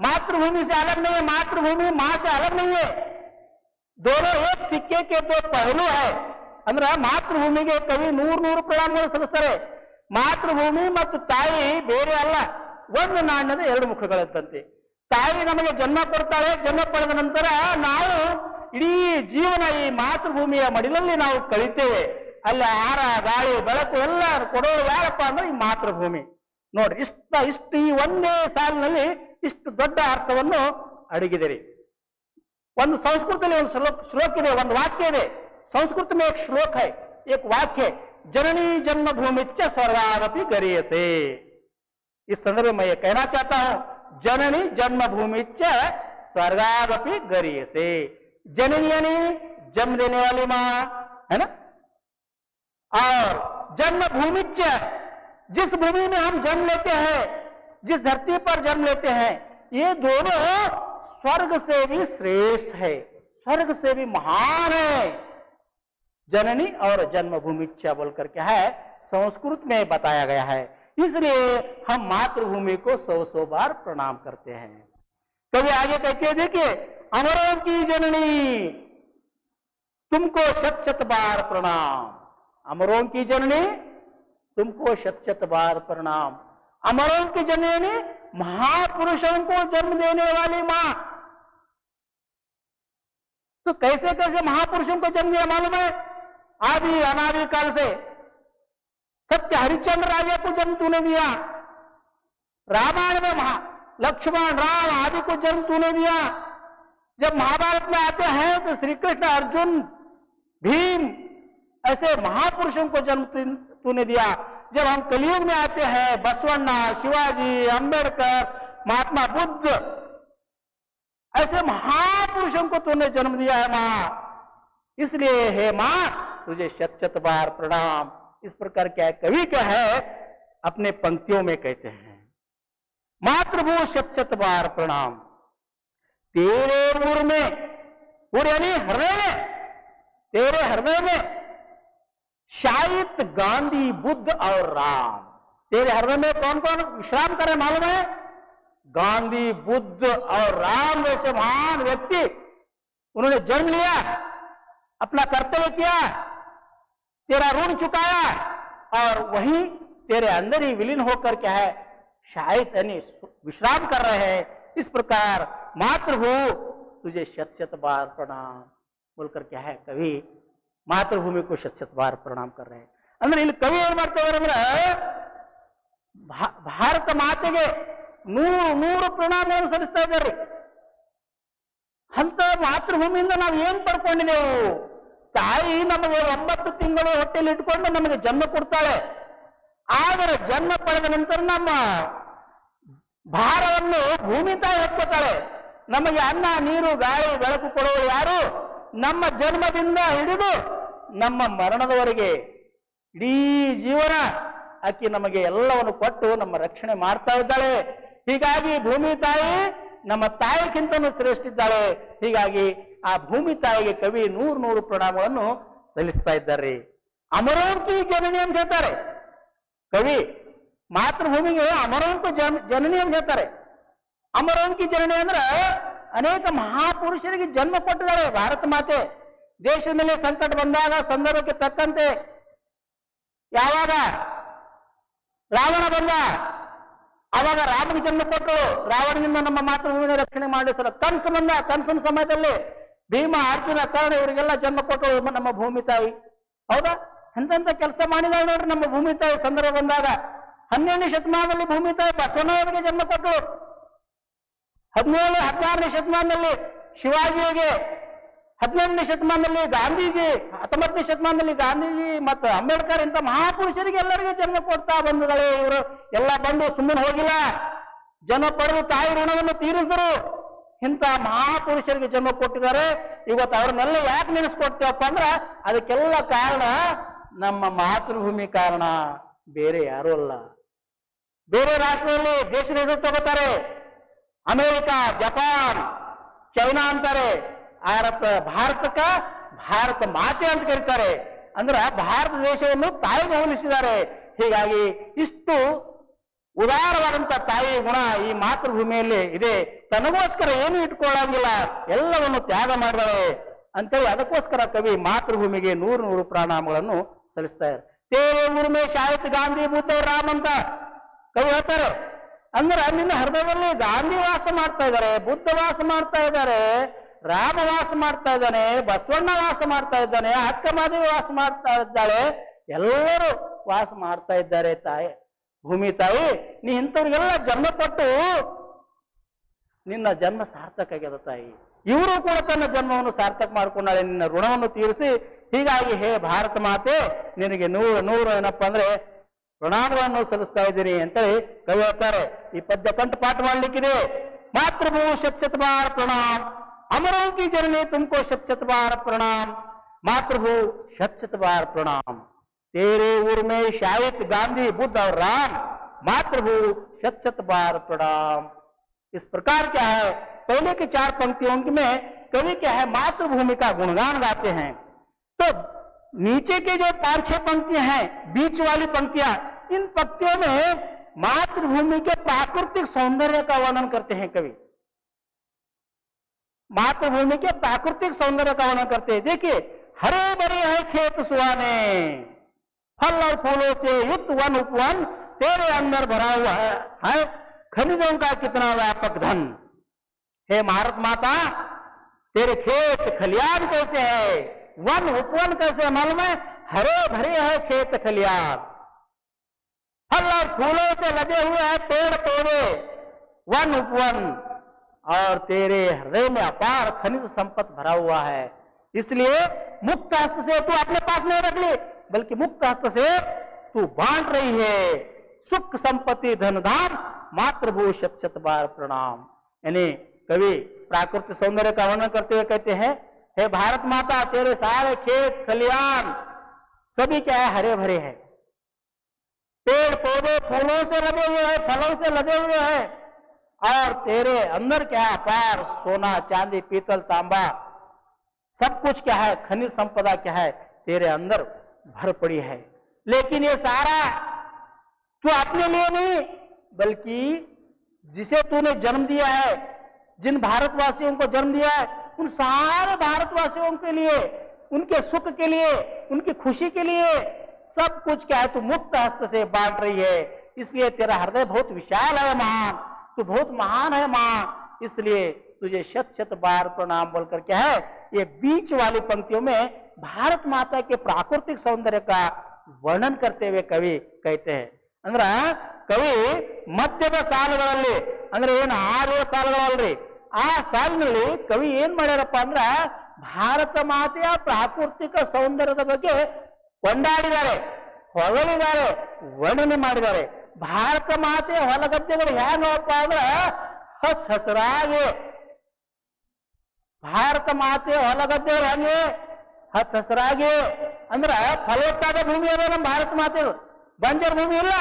मातृभूमि से अलग नहीं है मातृभूमि माँ से अलग नहीं है दोनों एक सिक्के के दो पहलू है ಅಂದ್ರೆ ಮಾತೃಭೂಮಿಗೆ ಕವಿ ನೂರು ನೂರು ಪ್ರಣಾಮಗಳು ಸಲ್ಲಿಸ್ತಾರೆ ಮಾತೃಭೂಮಿ ಮತ್ತು ತಾಯಿ ಬೇರೆ ಅಲ್ಲ ಒಂದು ನಾಣ್ಯದ ಎರಡು ಮುಖಗಳಿದ್ದಂತೆ ತಾಯಿ ನಮಗೆ ಜನ್ಮ ಕೊಡ್ತಾಳೆ ಜನ್ಮ ಪಡೆದ ನಂತರ ನಾವು ಇಡೀ ಜೀವನ ಈ ಮಾತೃಭೂಮಿಯ ಮಡಿಲಲ್ಲಿ ನಾವು ಕಳಿತೇವೆ ಅಲ್ಲಿ ಆಹಾರ ಗಾಳಿ ಬೆಳಕು ಎಲ್ಲ ಕೊಡೋರು ಯಾರಪ್ಪ ಅಂದ್ರೆ ಈ ಮಾತೃಭೂಮಿ ನೋಡ್ರಿ ಇಷ್ಟ ಇಷ್ಟು ಈ ಒಂದೇ ಸಾಲಿನಲ್ಲಿ ಇಷ್ಟು ದೊಡ್ಡ ಅರ್ಥವನ್ನು ಅಡಗಿದಿರಿ ಒಂದು ಸಂಸ್ಕೃತದಲ್ಲಿ ಒಂದು ಶ್ಲೋಕ ಶ್ಲೋಕ ಇದೆ ಒಂದು ವಾಕ್ಯ ಇದೆ संस्कृत में एक श्लोक है एक वाक्य है जननी जन्मभूमि च स्वर्गादपि गरीयसे इस संदर्भ में मैं ये कहना चाहता हूं जननी जन्मभूमि च स्वर्गादपि गरीयसे जननी यानी जन्म देने वाली माँ, है ना? और जन्मभूमि च जिस भूमि में हम जन्म लेते हैं, जिस धरती पर जन्म लेते हैं, ये दोनों स्वर्ग से भी श्रेष्ठ है, स्वर्ग से भी महान है। जननी और जन्मभूमि इच्छा बोलकर क्या है, संस्कृत में बताया गया है। इसलिए हम मातृभूमि को सौ सौ बार प्रणाम करते हैं। कभी आगे कहते हैं, देखिए अमरों की जननी। तुमको शत शत बार प्रणाम। अमरों की जननी, तुमको शत शत बार प्रणाम। अमरों की जननी, महापुरुषों को जन्म देने वाली माँ। तो कैसे कैसे महापुरुषों को जन्म दिया मालूम है? आदि अनादि काल से। सत्य हरिश्चंद्र राजा को जन्म तूने दिया। रामायण में महा लक्ष्मण, राम आदि को जन्म तूने दिया। जब महाभारत में आते हैं तो श्री कृष्ण अर्जुन, भीम, ऐसे महापुरुषों को जन्म तूने दिया। जब हम कलयुग में आते हैं, बसवन्ना, शिवाजी, अंबेडकर, महात्मा बुद्ध, ऐसे महापुरुषों को तूने जन्म दिया है माँ। इसलिए, हे माँ, तुझे शत शत बार प्रणाम। इस प्रकार क्या कवि क्या है, अपने पंक्तियों में कहते हैं। मातृभू शत शत बार प्रणाम। तेरे उर में उर यानी हृदय में, तेरे हृदय में शायद गांधी, बुद्ध और राम। तेरे हृदय में कौन कौन विश्राम करे मालूम है? गांधी, बुद्ध और राम जैसे महान व्यक्ति। उन्होंने जन्म लिया, अपना कर्तव्य किया, तेरा ऋण चुकाया, और वही तेरे अंदर ही विलीन होकर क्या है? शायद यानी विश्राम कर रहे हैं। इस प्रकार मातृभू तुझे शत शत बार प्रणाम बोलकर क्या है कवि ಮಾತೃಭೂಮಿ को ಶತ್ ಶತ್ ಬಾರ್ ಪ್ರಣಾಮ कर रहे हैं ಅಂದ್ರೆ ಇಲ್ಲಿ ಕವಿ ಏನ್ ಮಾಡ್ತಾರೆ ಅಂದ್ರೆ ಭಾ- ಭಾರತ ಮಾತೆಗೆ ನೂರು ನೂರು ಪ್ರಣಾಮಗಳನ್ನು ಸಲ್ಲಿಸ್ತಾ ಇದ್ದಾರೆ ಅಂತ ಮಾತೃಭೂಮಿಯಿಂದ ನಾವು ಏನ್ ಪಡ್ಕೊಂಡಿದ್ದೆವು ತಾಯಿ ನಮಗೆ ಒಂಬತ್ತು ತಿಂಗಳು ಹೊಟ್ಟೆಯಲ್ಲಿ ಇಟ್ಕೊಂಡು ನಮಗೆ ಜನ್ಮ ಕೊಡ್ತಾಳೆ ಆದರೆ ಜನ್ಮ ಪಡೆದ ನಂತರ ನಮ್ಮ ಭಾರವನ್ನು ಭೂಮಿ ತಾಯಿ ಹೊತ್ಕೋತಾಳೆ ನಮಗೆ ಅನ್ನ, ನೀರು, ಗಾಳಿ, ಬೆಳಕು ಕೊಡುವವರು ಯಾರು? ನಮ್ಮ ಜನ್ಮದಿಂದ ಹಿಡಿದು ನಮ್ಮ ಮರಣದವರೆಗೆ ಇಡೀ ಜೀವನ ಆಕೆ ನಮಗೆ ಎಲ್ಲವನ್ನು ಕೊಟ್ಟು ನಮ್ಮ ರಕ್ಷಣೆ ಮಾಡ್ತಾ ಇದ್ದಾಳೆ. ಹೀಗಾಗಿ ಭೂಮಿ ತಾಯಿ ನಮ್ಮ ತಾಯಿಗಿಂತನೂ ಶ್ರೇಷ್ಠಿದ್ದಾಳೆ. ಹೀಗಾಗಿ ಆ ಭೂಮಿ ತಾಯಿಗೆ ಕವಿ ನೂರು ನೂರು ಪ್ರಣಾಮಗಳನ್ನು ಸಲ್ಲಿಸ್ತಾ ಇದ್ದಾರೆ. ಅಮರೋಂಕಿ ಜನನಿ ಅಂತ ಹೇಳ್ತಾರೆ. ಕವಿ, ಮಾತೃಭೂಮಿಗೆ ಅಮರೋಂಕ ಜನ, ಜನನಿ ಅಂತ ಹೇಳ್ತಾರೆ. ಅಮರೋಂಕಿ ಜನನಿ ಅಂದ್ರೆ ಅನೇಕ ಮಹಾಪುರುಷರಿಗೆ ಜನ್ಮ ಕೊಟ್ಟಿದ್ದಾರೆ. ಭಾರತ ಮಾತೆ ದೇಶದಲ್ಲಿ ಸಂಕಟ ಬಂದಾಗ ಸಂದರ್ಭಕ್ಕೆ ತಕ್ಕಂತೆ ಯಾವಾಗ ರಾವಣ ಬಂದ? ಅವಾಗ ರಾಮನಿಗೆ ಜನ್ಮ ಕೊಟ್ಟರು. ರಾವಣನಿಂದ ನಮ್ಮ ಮಾತೃಭೂಮಿನ ರಕ್ಷಣೆ ಮಾಡಿಸಲು ಕನಸು ಬಂದ. ಕನಸಿನ ಸಮಯದಲ್ಲಿ ಭೀಮ, ಅರ್ಜುನ, ಕರ್ಣ ಇವರಿಗೆಲ್ಲ ಜನ್ಮ ಕೊಟ್ಟರು ನಮ್ಮ ಭೂಮಿ ತಾಯಿ. ಹೌದಾ? ಅಂತಂತ ಕೆಲಸ ಮಾಡಿದಾಗ ನೋಡ್ರಿ ನಮ್ಮ ಭೂಮಿ ತಾಯಿ. ಸಂದರ್ಭ ಬಂದಾಗ ಹನ್ನೆರಡನೇ ಶತಮಾನದಲ್ಲಿ ಭೂಮಿ ತಾಯಿ ಬಸವಣ್ಣವರಿಗೆ ಜನ್ಮ ಕೊಟ್ಟರು ಹದಿನೇಳು, ಹದಿನಾರನೇ ಶತಮಾನದಲ್ಲಿ ಶಿವಾಜಿಗೆ, ಹದಿನೆಂಟನೇ ಶತಮಾನದಲ್ಲಿ ಗಾಂಧೀಜಿ, ಹತ್ತೊಂಬತ್ತನೇ ಶತಮಾನದಲ್ಲಿ ಗಾಂಧೀಜಿ ಮತ್ತು ಅಂಬೇಡ್ಕರ್ ಇಂಥ ಮಹಾಪುರುಷರಿಗೆ ಎಲ್ಲರಿಗೂ ಜನ್ಮ ಕೊಡ್ತಾ ಬಂದಿದ್ದಾಳೆ ಇವರು. ಎಲ್ಲ ಬಂದು ಸುಮ್ಮನೆ ಹೋಗಿಲ್ಲ. ಜನ ಪಡೆದು ತಾಯಿ ಋಣವನ್ನು ತೀರಿಸಿದರು. ಇಂಥ ಮಹಾಪುರುಷರಿಗೆ ಜನ್ಮ ಕೊಟ್ಟಿದ್ದಾರೆ. ಇವತ್ತು ಅವ್ರನ್ನೆಲ್ಲ ಯಾಕೆ ನೆನೆಸ್ಕೊಡ್ತೇವಪ್ಪ ಅಂದ್ರ ಅದಕ್ಕೆಲ್ಲ ಕಾರಣ ನಮ್ಮ ಮಾತೃಭೂಮಿ ಕಾರಣ. ಬೇರೆ ಯಾರೂ ಅಲ್ಲ. ಬೇರೆ ರಾಷ್ಟ್ರದಲ್ಲಿ ದೇಶದ ಹೆಸರು ತಗೋತಾರೆ. ಅಮೆರಿಕ, ಜಪಾನ್, ಚೈನಾ ಅಂತಾರೆ. ಭಾರತ ಭಾರತಕ್ಕ ಭಾರತ ಮಾತೆ ಅಂತ ಕರೀತಾರೆ. ಅಂದ್ರ ಭಾರತ ದೇಶವನ್ನು ತಾಯಿಗೆ ಹೋಲಿಸಿದ್ದಾರೆ ಹೀಗಾಗಿ ಇಷ್ಟು ಉದಾರವಾದಂತ ತಾಯಿ ಗುಣ ಈ ಮಾತೃಭೂಮಿಯಲ್ಲಿ ಇದೆ. ತನಗೋಸ್ಕರ ಏನು ಇಟ್ಕೊಳ್ಳಂಗಿಲ್ಲ. ಎಲ್ಲವನ್ನು ತ್ಯಾಗ ಮಾಡಿದಾಳೆ ಅಂತೇಳಿ ಅದಕ್ಕೋಸ್ಕರ ಕವಿ ಮಾತೃಭೂಮಿಗೆ ನೂರು ನೂರು ಪ್ರಣಾಮಗಳನ್ನು ಇದ್ದಾರೆ. ತೇರೆ ಉರ್ಮೇಶ್ ಆಯ್ತು ಗಾಂಧಿ ಬುದ್ಧ ರಾಮ್ ಅಂತ ಕವಿ ಹೇಳ್ತಾರೆ. ಅಂದ್ರೆ ನಿನ್ನ ಹೃದಯದಲ್ಲಿ ಗಾಂಧಿ ವಾಸ ಮಾಡ್ತಾ ಇದ್ದಾರೆ, ಬುದ್ಧ ವಾಸ ಮಾಡ್ತಾ ಇದ್ದಾರೆ, ರಾಮ ವಾಸ ಮಾಡ್ತಾ ಇದ್ದಾನೆ, ಬಸವಣ್ಣ ವಾಸ ಮಾಡ್ತಾ ಇದ್ದಾನೆ ಅಕ್ಕ ಮಾದೇವಿ ವಾಸ ಮಾಡ್ತಾ ಇದ್ದಾಳೆ. ಎಲ್ಲರೂ ವಾಸ ಮಾಡ್ತಾ ಇದ್ದಾರೆ ತಾಯಿ, ಭೂಮಿ ತಾಯಿ. ನೀ ಇಂಥವ್ರಿಗೆಲ್ಲ ಜನ್ಮ ಕೊಟ್ಟು ನಿನ್ನ ಜನ್ಮ ಸಾರ್ಥಕ ಆಗ್ಯದ ತಾಯಿ. ಇವರು ಕೂಡ ತನ್ನ ಜನ್ಮವನ್ನು ಸಾರ್ಥಕ ಮಾಡ್ಕೊಂಡಾಳೆ, ನಿನ್ನ ಋಣವನ್ನು ತೀರಿಸಿ. ಹೀಗಾಗಿ ಹೇ ಭಾರತ ಮಾತೆ, ನಿನಗೆ ನೂರು ನೂರು ಏನಪ್ಪಾ ಅಂದ್ರೆ ಪ್ರಣಾಮಗಳನ್ನು ಸಲ್ಲಿಸ್ತಾ ಇದ್ದೀನಿ ಅಂತೇಳಿ ಕವಿ ಹೇಳ್ತಾರೆ ಈ ಪದ್ಯ ಕಂಠ ಪಾಠ ಮಾಡ್ಲಿಕ್ಕಿದೆ ಮಾತೃಭೂ ಶತ್ ಶತ ಬಾರ ಪ್ರಣಾಮ್ अमरों की जननी तुमको शत शत बार प्रणाम मातृभू शत शत बार प्रणाम तेरे उर में शाहिद गांधी बुद्ध और राम मातृभू शत शत बार प्रणाम इस प्रकार क्या है पहले के चार पंक्तियों में कवि क्या है मातृभूमि का गुणगान गाते हैं तो नीचे के जो पाँच छह पंक्तियाँ हैं बीच वाली पंक्तियाँ इन पंक्तियों में मातृभूमि के प्राकृतिक सौंदर्य का वर्णन करते हैं कवि। मातृभूमि के प्राकृतिक सौंदर्य का वर्णन करते हैं। देखिए हरे भरे है खेत सुहाने फल और फूलों से युक्त वन उपवन तेरे अंदर भरा हुआ है, है? खनिजों का कितना व्यापक धन। हे भारत माता तेरे खेत खलियान कैसे है? वन उपवन कैसे मालूम है? हरे भरे है खेत खलियान फल और फूलों से लदे हुए हैं पेड़ पौधे। वन उपवन। और तेरे हृदय में अपार खनिज संपत्ति भरा हुआ है। इसलिए मुक्त हस्त से तू अपने पास नहीं रख ली, बल्कि मुक्त हस्त से तू बांट रही है। सुख संपत्ति धन धाम मातृभू शत शत बार प्रणाम। यानी कवि प्राकृतिक सौंदर्य का वर्णन करते हुए कहते हैं हे भारत माता, तेरे सारे खेत, खलियान, सभी क्या है हरे भरे हैं। पेड़, पौधे फूलों से लदे हुए हैं, फलों से लदे हुए हैं। और तेरे अंदर क्या है, अपार, सोना, चांदी, पीतल, तांबा, सब कुछ क्या है, खनिज संपदा क्या है, तेरे अंदर भर पड़ी है। लेकिन ये सारा तू अपने लिए नहीं, बल्कि जिसे तूने जन्म दिया है, जिन भारतवासियों को जन्म दिया है उन सारे भारतवासियों के लिए उनके सुख के लिए उनकी खुशी के लिए सब कुछ क्या है तू मुक्त हस्त से बांट रही है इसलिए तेरा हृदय बहुत विशाल है महान तू बहुत महान है मां इसलिए तुझे शत शत बार प्रणाम बोलकर क्या है ये बीच वाली पंक्तियों में भारत माता के प्राकृतिक सौंदर्य का वर्णन करते हुए कवि कहते हैं ಅಂದ್ರ ಕವಿ ಮಧ್ಯದ ಸಾಲುಗಳಲ್ಲಿ ಅಂದ್ರೆ ಏನು ಆರು ಸಾಲುಗಳಲ್ರಿ ಆ ಸಾಲಿನಲ್ಲಿ ಕವಿ ಏನ್ ಮಾಡ್ಯಾರಪ್ಪ ಅಂದ್ರ ಭಾರತ ಮಾತೆಯ ಪ್ರಾಕೃತಿಕ ಸೌಂದರ್ಯದ ಬಗ್ಗೆ ಕೊಂಡಾಡಿದ್ದಾರೆ, ಹೊಗಳಿದ್ದಾರೆ, ವರ್ಣನೆ ಮಾಡಿದ್ದಾರೆ. ಭಾರತ ಮಾತೆಯ ಹೊಲಗದ್ದೆಗಳು ಹೇಗಪ್ಪ ಅಂದ್ರ ಹಚ್ಚ ಹಸಿರಾಗಿ. ಭಾರತ ಮಾತೆಯ ಹೊಲಗದ್ದೆಗಳು ಹೆಂಗೆ ಹಚ್ಚ ಹಸಿರಾಗಿ. ಅಂದ್ರ ಫಲವತ್ತಾದ ಭೂಮಿ ಅದ ನಮ್ಮ ಭಾರತ ಮಾತೆ ಬಂಜರ್ ಭೂಮಿ ಇಲ್ಲ.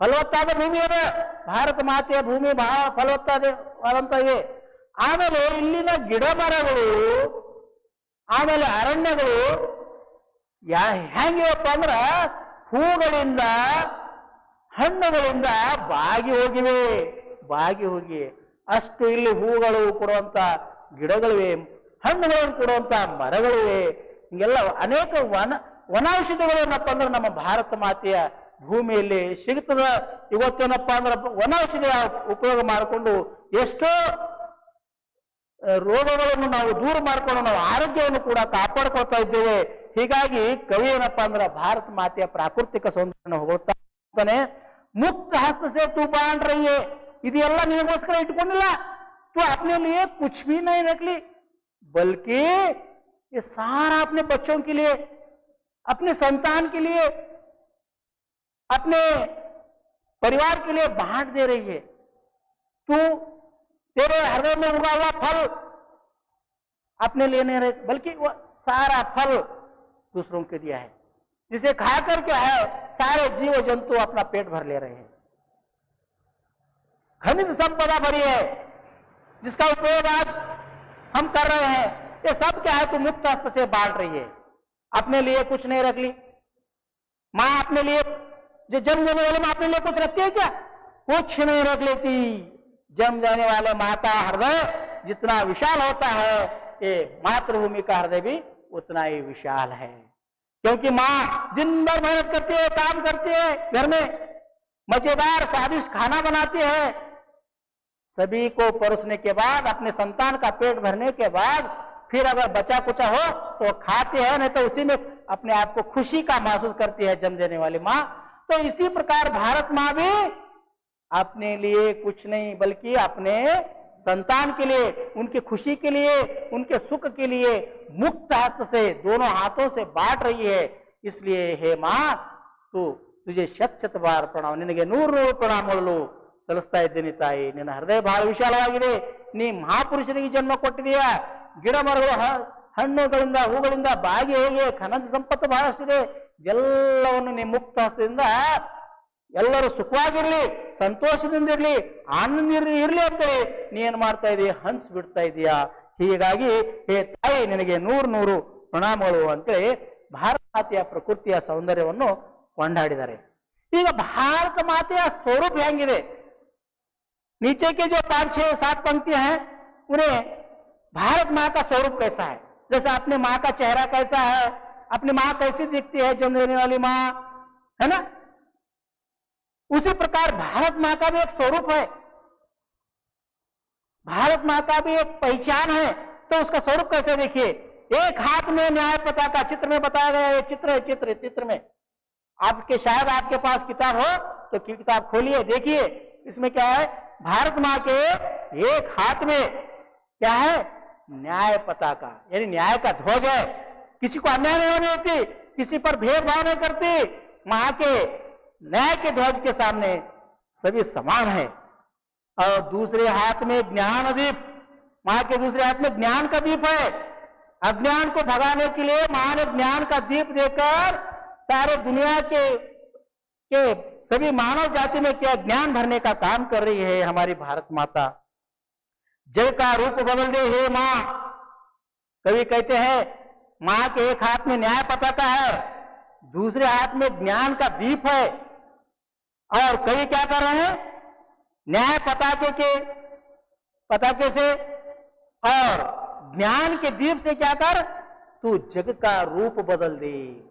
ಫಲವತ್ತಾದ ಭೂಮಿ ಅದ. ಭಾರತ ಮಾತೆಯ ಭೂಮಿ ಬಹಳ ಫಲವತ್ತಾದ. ಆದಂತ ಇದೆ ಆಮೇಲೆ ಇಲ್ಲಿನ ಗಿಡ ಮರಗಳು ಆಮೇಲೆ ಅರಣ್ಯಗಳು, ಯಾ ಹೆಂಗಿವಪ್ಪ ಅಂದ್ರ ಹೂಗಳಿಂದ, ಹಣ್ಣುಗಳಿಂದ ಬಾಗಿ ಹೋಗಿವೆ. ಬಾಗಿ ಹೋಗಿ ಅಷ್ಟು ಇಲ್ಲಿ ಹೂಗಳು ಕೊಡುವಂತ ಗಿಡಗಳಿವೆ, ಹಣ್ಣುಗಳನ್ನು ಕೊಡುವಂತ ಮರಗಳಿವೆ. ಹಿಂಗೆಲ್ಲ ಅನೇಕ ವನ ವನೌಷಧಿಗಳು ಏನಪ್ಪ ಅಂದ್ರೆ ನಮ್ಮ ಭಾರತ ಮಾತೆಯ ಭೂಮಿಯಲ್ಲಿ ಸಿಗ್ತದ ಇವತ್ತೇನಪ್ಪ ಅಂದ್ರೆ ವನೌಷಧಿ ಉಪಯೋಗ ಮಾಡಿಕೊಂಡು ಎಷ್ಟೋ ಆ, ರೋಗಗಳನ್ನು ನಾವು ದೂರ ಮಾಡಿಕೊಂಡು ನಾವು ಆರೋಗ್ಯವನ್ನು ಕೂಡ ಕಾಪಾಡ್ಕೊಳ್ತಾ ಇದ್ದೇವೆ ಹೀಗಾಗಿ ಕವಿ ಏನಪ್ಪಾ ಅಂದ್ರೆ ಭಾರತ ಮಾತೆಯ ಪ್ರಾಕೃತಿಕ ಸೌಂದರ್ಯನ ಹೊಗಳ್ತಾ ಇರ್ತಾನೆ. ಮುಕ್ತ ಹಸ್ತ ಸೇ ತೂ ಬಾಂಡ್ रही है ಇದೆಲ್ಲ ನಿನಗೋಸ್ಕರ ಇಟ್ಕೊಂಡಿಲ್ಲ तू अपने लिए कुछ भी नहीं रख ली बल्कि ये सारा अपने बच्चों के लिए अपने संतान के लिए अपने परिवार के लिए बांट दे रही है। तू तेरे हृदय में उगा हुआ फल अपने लिए नहीं रहे, बल्कि वो सारा फल दूसरों के दिया है। जिसे खाकर क्या है, सारे जीव जंतु अपना पेट भर ले रहे हैं। खनिज संपदा भरी है, जिसका उपयोग आज हम कर रहे हैं। ये सब क्या है? तू मुक्त हस्त से बांट रही है। अपने लिए कुछ नहीं रख ली। माँ अपने लिए जो जन्म देने वाले माँ अपने लिए कुछ रखती है क्या? कुछ नहीं रख लेती। जन्म देने वाले माता हृदय जितना विशाल होता है, ये मातृभूमि का हृदय भी उतना ही विशाल है। क्योंकि माँ दिन भर मेहनत करती है, काम करती है, घर में मज़ेदार, स्वादिष्ट खाना बनाती है। सभी को परोसने के बाद, अपने संतान का पेट भरने के बाद, फिर अगर बचा कुचा हो तो खाते है, नहीं तो उसी में अपने आप को खुशी का महसूस करती है जन्म देने वाली माँ। तो इसी प्रकार भारत माँ भी अपने लिए कुछ नहीं बल्कि अपने संतान के लिए उनकी खुशी के लिए उनके सुख के लिए मुक्त हस्त से दोनों हाथों से बांट रही है इसलिए हे माँ तू तुझे ಶತ್ ಶತ ಬಾರ್ ಪ್ರಣಾಮ ನಿನಗೆ ನೂರು ನೂರು ಪ್ರಣಾಮಗಳು ಸಲ್ಲಿಸ್ತಾ ಇದ್ದೀನಿ ತಾಯಿ ನಿನ್ನ ಹೃದಯ ಬಹಳ ವಿಶಾಲವಾಗಿದೆ ನೀ ಮಹಾಪುರುಷನಿಗೆ ಜನ್ಮ ಕೊಟ್ಟಿದೀಯ ಗಿಡ ಮರಗಳು ಹ- ಹಣ್ಣುಗಳಿಂದ ಹೂಗಳಿಂದ ಬಾಗಿ ಹೋಗಿ ಖನಿಜ ಸಂಪತ್ತು ಬಹಳಷ್ಟಿದೆ ಎಲ್ಲವನ್ನು ನೀ ಮುಕ್ತ ಹಸ್ತದಿಂದ ಎಲ್ಲರೂ ಸುಖವಾಗಿರ್ಲಿ ಸಂತೋಷದಿಂದ ಇರ್ಲಿ ಆನಂದ ಇರ್ಲಿ ಇರ್ಲಿ ಅಂತೇಳಿ ನೀ ಏನ್ ಮಾಡ್ತಾ ಇದೀಯ ಹಂಚ್ ಬಿಡ್ತಾ ಇದೀಯಾ ಹೀಗಾಗಿ ಹೇ ತಾಯಿ ನಿನಗೆ ನೂರು ನೂರು ಪ್ರಣಾಮಗಳು ಅಂತೇಳಿ ಭಾರತ ಮಾತೆಯ ಪ್ರಕೃತಿಯ ಸೌಂದರ್ಯವನ್ನು ಕೊಂಡಾಡಿದ್ದಾರೆ ಈಗ ಭಾರತ ಮಾತೆಯ ಸ್ವರೂಪ ಹೆಂಗಿದೆ नीचे के जो पांच छह सात पंक्तियां हैं उन्हें भारत माँ का स्वरूप कैसा है जैसे अपने माँ का चेहरा कैसा है अपनी माँ कैसी दिखती है जन्म देने वाली माँ? है ना? उसी प्रकार भारत माँ का भी एक स्वरूप है। भारत माँ का भी एक पहचान है। तो उसका स्वरूप कैसे देखिए? एक हाथ में न्याय पता का चित्र में बताया गया है। चित्र है, चित्र चित्र में। आपके, शायद आपके पास किताब हो तो किताब खोलिए, देखिए। इसमें क्या है? भारत माँ के एक हाथ में क्या है? न्याय पताका यानी न्याय का ध्वज है। किसी को अन्याय नहीं होने किसी पर भेदभाव नहीं करती। माँ के न्याय के ध्वज के सामने सभी समान है। और दूसरे हाथ में ज्ञान दीप, माँ के दूसरे हाथ में ज्ञान का दीप है। अज्ञान को भगाने के लिए माँ ने ज्ञान का दीप देकर सारे दुनिया के के सभी मानव जाति में क्या ज्ञान भरने का काम कर रही है हमारी भारत माता। जय का रूप बदल दे हे माँ। कवि कहते हैं माँ के एक हाथ में न्याय पताका है, दूसरे हाथ में ज्ञान का दीप है। और कवि क्या कर रहे हैं? न्याय पताके के, पताके से और ज्ञान के दीप से क्या कर? तू जग का रूप बदल दे,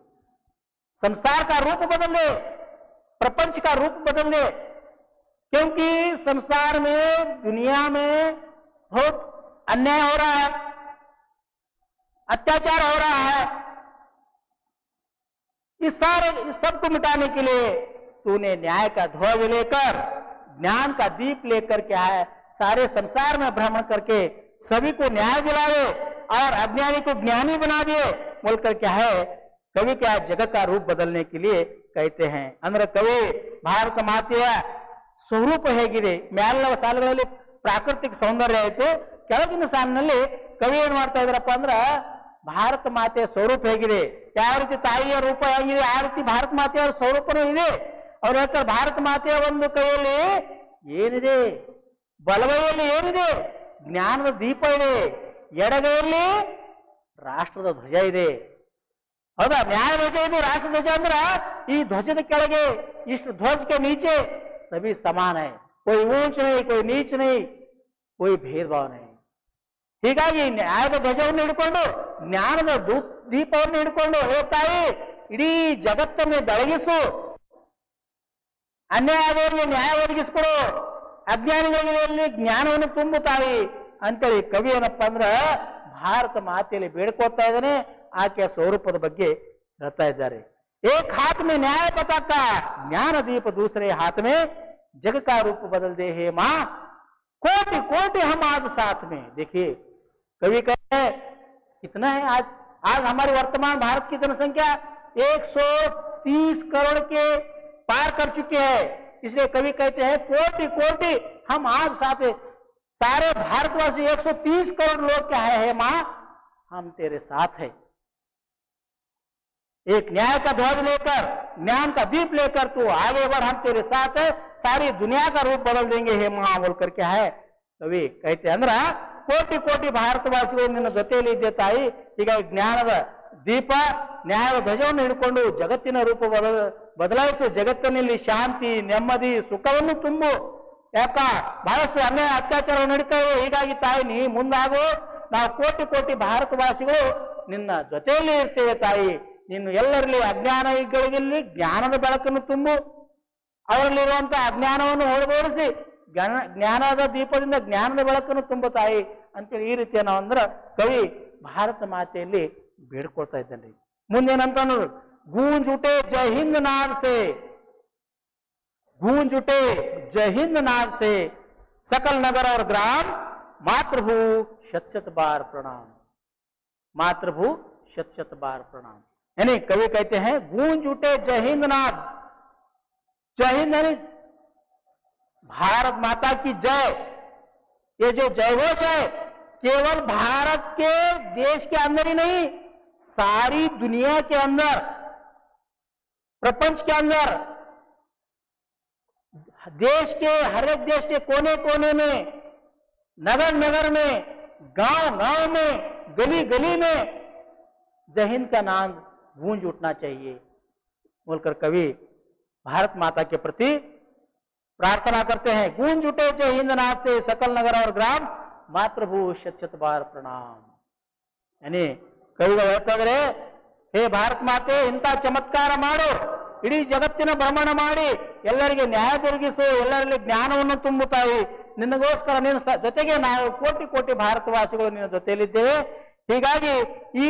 संसार का रूप बदल दे, प्रपंच का रूप बदल दे। क्योंकि संसार में, दुनिया में बहुत अन्याय हो रहा है। अत्याचार हो रहा है इस सारे इस सब को मिटाने के लिए तूने न्याय का ध्वज लेकर ज्ञान का दीप लेकर क्या है सारे संसार में भ्रमण करके सभी को न्याय दिलाए और अज्ञानी को ज्ञानी बना दिए बोलकर क्या है कवि क्या है जगत का रूप बदलने के लिए कहते हैं ಅಂದ್ರೆ ಕವಿ ಭಾರತ ಮಾತೆಯ ಸ್ವರೂಪ ಹೇಗಿದೆ ಮ್ಯಾಲಿನ ಸಾಲುಗಳಲ್ಲಿ ಪ್ರಾಕೃತಿಕ ಸೌಂದರ್ಯ ಆಯಿತು ಕೆಳಗಿನ ಸಾಲಿನಲ್ಲಿ ಕವಿ ಏನ್ ಮಾಡ್ತಾ ಇದ್ರಪ್ಪ ಅಂದ್ರ ಭಾರತ ಮಾತೆಯ ಸ್ವರೂಪ ಹೇಗಿದೆ? ಯಾವ ರೀತಿ ತಾಯಿಯ ರೂಪ ಹೇಗಿದೆ? ಯಾವ ರೀತಿ ಭಾರತ ಮಾತೆಯ ಸ್ವರೂಪನೂ ಇದೆ. ಅವ್ರು ಹೇಳ್ತಾರೆ, ಭಾರತ ಮಾತೆಯ ಒಂದು ಕೈಯಲ್ಲಿ ಏನಿದೆ? ಬಲವೈಯಲ್ಲಿ ಏನಿದೆ? ಜ್ಞಾನದ ದೀಪ ಇದೆ. ಎಡಗೈಯಲ್ಲಿ ರಾಷ್ಟ್ರದ ಧ್ವಜ ಇದೆ. ಹೌದಾ? ನ್ಯಾಯ ಧ್ವಜ ಇದು ರಾಷ್ಟ್ರ ಧ್ವಜ ಅಂದ್ರ ಈ ಧ್ವಜದ ಕೆಳಗೆ ಇಷ್ಟು ಧ್ವಜಕ್ಕೆ ನೀಚೆ ಸಭಿ ಸಮಾನ ಕೊಯ್ ಊಂಚ್ ನೈ, ಕೊಯ್ ನೀಚ ನೈ, ಕೊಯ್ ಭೇದ ಭಾವ ನೈ. ಹೀಗಾಗಿ ನ್ಯಾಯದ ಧ್ವಜವನ್ನು ಹಿಡ್ಕೊಂಡು ಜ್ಞಾನದ ದೂ- ದೀಪವನ್ನು ಹಿಡ್ಕೊಂಡು ಹೇ ತಾಯಿ ಇಡೀ ಜಗತ್ತನ್ನು ಬೆಳಗಿಸು ಅನ್ಯಾಯ ಆದವರಿಗೆ ನ್ಯಾಯ ಒದಗಿಸ್ಕೊಡು ಅಜ್ಞಾನಿಗಳಿಗೆ ಜ್ಞಾನವನ್ನು ತುಂಬು ತಾಯಿ ಅಂತೇಳಿ ಕವಿ ಏನಪ್ಪ ಅಂದ್ರ ಭಾರತ ಮಾತೆಯಲ್ಲಿ ಬೇಡ್ಕೋತಾ ಇದ್ದಾನೆ ಆಕೆಯ ಸ್ವರೂಪದ ಬಗ್ಗೆ ಹೇಳ್ತಾ ಇದ್ದಾರೆ एक हाथ में न्याय पताका ज्ञान दीप दूसरे हाथ में जग का रूप बदल दे हे माँ कोटि कोटि हम आज साथ में देखिए कवि कहते हैं कितना है आज? आज हमारे वर्तमान भारत की जनसंख्या 130 करोड़ के पार कर चुके है। इसलिए कभी कहते हैं कोटि कोटि हम आज साथ सारे भारतवासी 130 करोड़ लोग क्या है, है माँ? हम तेरे साथ है। एक न्याय का ध्वज लेकर ज्ञान का दीप लेकर तू आगे बढ़ हम तेरे साथ है। सारी दुनिया का रूप बदल देंगे हे माँ बोल करके है? कभी कहते हैं ಕೋಟಿ ಕೋಟಿ ಭಾರತವಾಸಿಗಳು ನಿನ್ನ ಜೊತೆಯಲ್ಲಿ ಇದ್ದೆ ತಾಯಿ. ಈಗ ಜ್ಞಾನದ ದೀಪ ನ್ಯಾಯದ ಧ್ವಜವನ್ನು ಹಿಡ್ಕೊಂಡು ಜಗತ್ತಿನ ರೂಪ ಬದಲ, ಬದಲಾಯಿಸು. ಜಗತ್ತಿನಲ್ಲಿ ಶಾಂತಿ, ನೆಮ್ಮದಿ, ಸುಖವನ್ನು ತುಂಬು. ಯಾಕ? ಬಹಳಷ್ಟು ಅನ್ಯಾಯ ಅತ್ಯಾಚಾರ ನಡೀತಾ ಇವೆ. ಹೀಗಾಗಿ ತಾಯಿ, ನೀ ಮುಂದಾಗು. ನಾವು ಕೋಟಿ ಕೋಟಿ ಭಾರತವಾಸಿಗಳು ನಿನ್ನ ಜೊತೆಯಲ್ಲಿ ಇರ್ತೇವೆ ತಾಯಿ. ನೀನು ಎಲ್ಲರಲ್ಲಿ ಅಜ್ಞಾನಿಗಳಿಗಿಲ್ಲಿ ಜ್ಞಾನದ ಬೆಳಕನ್ನು ತುಂಬು. ಅವರಲ್ಲಿರುವಂತಹ ಅಜ್ಞಾನವನ್ನು ಹೊರಗೋಡಿಸಿ ಜ್ಞಾನ, ಜ್ಞಾನದ ದೀಪದಿಂದ ಜ್ಞಾನದ ಬೆಳಕನ್ನು ತುಂಬು ತಾಯಿ. ಅಂತೇಳಿ ಈ ರೀತಿಯ ನಾವು ಅಂದ್ರೆ ಕವಿ ಭಾರತ ಮಾತೆಯಲ್ಲಿ ಬೇಡ್ಕೊಳ್ತಾ ಇದ್ದಾನೆ ಮುಂದೇನಂತ ನೋಡು ಗೂಂಜ್ ಉಟೆ ಜೈ ಹಿಂದ್ ನಾದ್ ಸೆ गूंज उठे जय हिंद नाद से सकल नगर और ग्राम मातृभू शत शत बार प्रणाम मातृभू शत शत बार प्रणाम यानी कवि कहते हैं गूंज उठे जय हिंद नाद जय हिंद यानी भारत माता की जय ये जो जयघोष है, केवल भारत के देश के अंदर ही नहीं, सारी दुनिया के अंदर, प्रपंच के अंदर, देश के, हर एक देश के कोने कोने में नगर नगर में गाँव गाँव में गली गली में, जय हिंद का नाम गूंज उठना चाहिए। बोलकर कवि, भारत माता के प्रति प्रार्थना करते हैं गूंज उठे जय हिंद नाथ से सकल नगर और ग्राम मातृभू शत शत बार प्रणाम यानी ಕವಿಗಳು ಹೇಳ್ತಾ ಇದ್ರೆ ಹೇ ಭಾರತ ಮಾತೆ ಇಂಥ ಚಮತ್ಕಾರ ಮಾಡು ಇಡೀ ಜಗತ್ತಿನ ಭ್ರಮಣ ಮಾಡಿ ಎಲ್ಲರಿಗೆ ನ್ಯಾಯ ದೊರಕಿಸು ಎಲ್ಲರಲ್ಲಿ ಜ್ಞಾನವನ್ನು ತುಂಬುತ್ತಾಯಿ ನಿನಗೋಸ್ಕರ ನಿನ್ನ ಸ- ಜೊತೆಗೆ ನಾವು ಕೋಟಿ ಕೋಟಿ ಭಾರತವಾಸಿಗಳು ನಿನ್ನ ಜೊತೆಯಲ್ಲಿದ್ದೇವೆ ಹೀಗಾಗಿ ಈ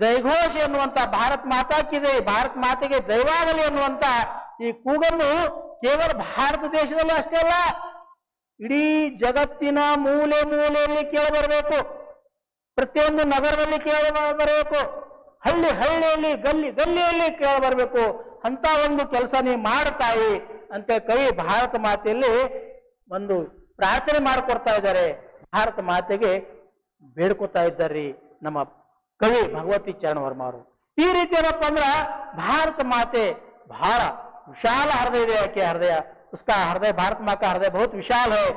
ಜೈಘೋಷ ಎನ್ನುವಂತ ಭಾರತ್ ಮಾತಾ ಕಿ ಜೈ ಭಾರತ್ ಮಾತೆಗೆ ಜೈವಾಗಲಿ ಎನ್ನುವಂತ ಈ ಕೂಗನ್ನು ಕೇವಲ ಭಾರತ ದೇಶದಲ್ಲೂ ಅಷ್ಟೇ ಅಲ್ಲ, ಇಡೀ ಜಗತ್ತಿನ ಮೂಲೆ ಮೂಲೆಯಲ್ಲಿ ಕೇಳಿ ಬರಬೇಕು. ಪ್ರತಿಯೊಂದು ನಗರದಲ್ಲಿ ಕೇಳಿ ಬರಬೇಕು. ಹಳ್ಳಿ ಹಳ್ಳಿಯಲ್ಲಿ, ಗಲ್ಲಿ ಗಲ್ಲಿಯಲ್ಲಿ ಕೇಳಿ ಬರಬೇಕು. ಅಂತ ಒಂದು ಕೆಲಸ ನೀವು ಮಾಡ್ತಾಯಿ ಅಂತ ಕವಿ ಭಾರತ ಮಾತೆಯಲ್ಲಿ ಒಂದು ಪ್ರಾರ್ಥನೆ ಮಾಡಿಕೊಡ್ತಾ ಇದ್ದಾರೆ. ಭಾರತ ಮಾತೆಗೆ ಬೇಡ್ಕೊತಾ ಇದ್ದಾರೆ ನಮ್ಮ ಕವಿ ಭಗವತಿ ಚರಣ ಈ ರೀತಿ ಏನಪ್ಪ ಅಂದ್ರ ಭಾರತ ಮಾತೆ ಬಹಳ विशाल हृदय के हृदय? उसका हृदय भारत माँ का हृदय बहुत विशाल है।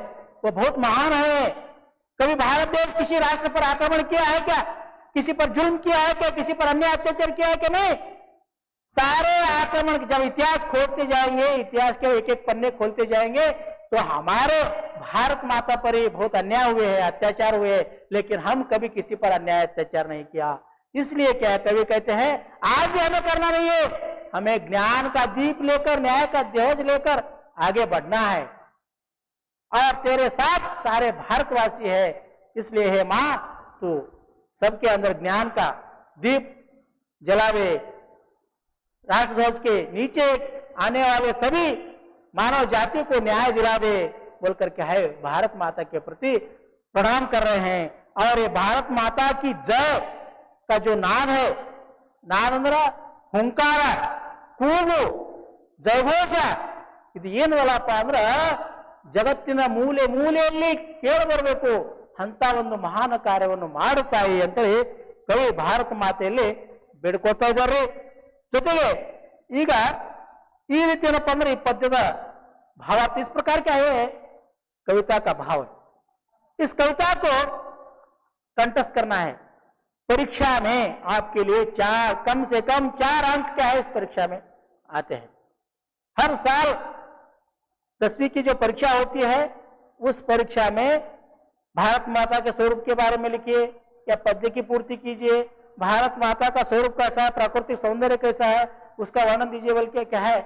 वो बहुत महान है। कभी भारत देश किसी राष्ट्र पर आक्रमण किया है क्या? किसी पर जुल्म किया है क्या? किसी पर अन्य अत्याचार किया है क्या नहीं? सारे आक्रमण जब इतिहास खोलते जाएँगे, इतिहास के एक एक पन्ने खोलते जाएँगे तो हमारे भारत माता पर ही बहुत अन्याय हुए हैं, अत्याचार हुए हैं, लेकिन हम कभी किसी पर अन्याय अत्याचार नहीं किया। इसलिए क्या कवि कहते हैं, आज भी हमें करना नहीं है। हमें ज्ञान का दीप लेकर, न्याय का दहेज लेकर आगे बढ़ना है। और तेरे साथ सारे भारतवासी है, इसलिए हे माँ, तू सबके अंदर ज्ञान का दीप जलावे। राष्ट्रध्वज के नीचे आने वाले सभी मानव जाति को न्याय दिलावे, बोलकर के है, भारत माता के प्रति प्रणाम कर रहे हैं। और ये भारत माता की जय का जो नाम है नाम ಹುಂಕಾರ, ಕೂಗು, ಜಳಘೋಷ, ಇದು ಏನು ಅಲ್ಲಪ್ಪ ಅಂದ್ರ ಜಗತ್ತಿನ ಮೂಲೆ ಮೂಲೆಯಲ್ಲಿ ಕೇಳಿ ಬರಬೇಕು. ಅಂತ ಒಂದು ಮಹಾನ ಕಾರ್ಯವನ್ನು ಮಾಡುತ್ತಾಯಿ ಅಂತೇಳಿ ಕವಿ ಭಾರತ ಮಾತೆಯಲ್ಲಿ ಬೇಡ್ಕೋತಾ ಇದ್ದಾರೆ. ಜೊತೆಗೆ ಈಗ ಈ ರೀತಿ ಏನಪ್ಪ ಅಂದ್ರೆ ಈ ಪದ್ಯದ ಭಾವ ಇಸ್ ಪ್ರಕಾರ ಹೇ? ಕವಿತಾ ಕಾ ಭಾವ. ಇಸ್ ಕವಿತಾ ಕೋ ಕಂಠಸ್ಕರಣ ಹೇ. परीक्षा में आपके लिए चार कम से कम चार अंक क्या है इस परीक्षा में? आते हैं। हर साल दसवीं की जो परीक्षा होती है उस परीक्षा में भारत माता के स्वरूप के बारे में लिखिए या पद्य की पूर्ति कीजिए। भारत माता का स्वरूप कैसा है प्राकृतिक सौंदर्य कैसा है उसका वर्णन दीजिए बल्कि क्या है?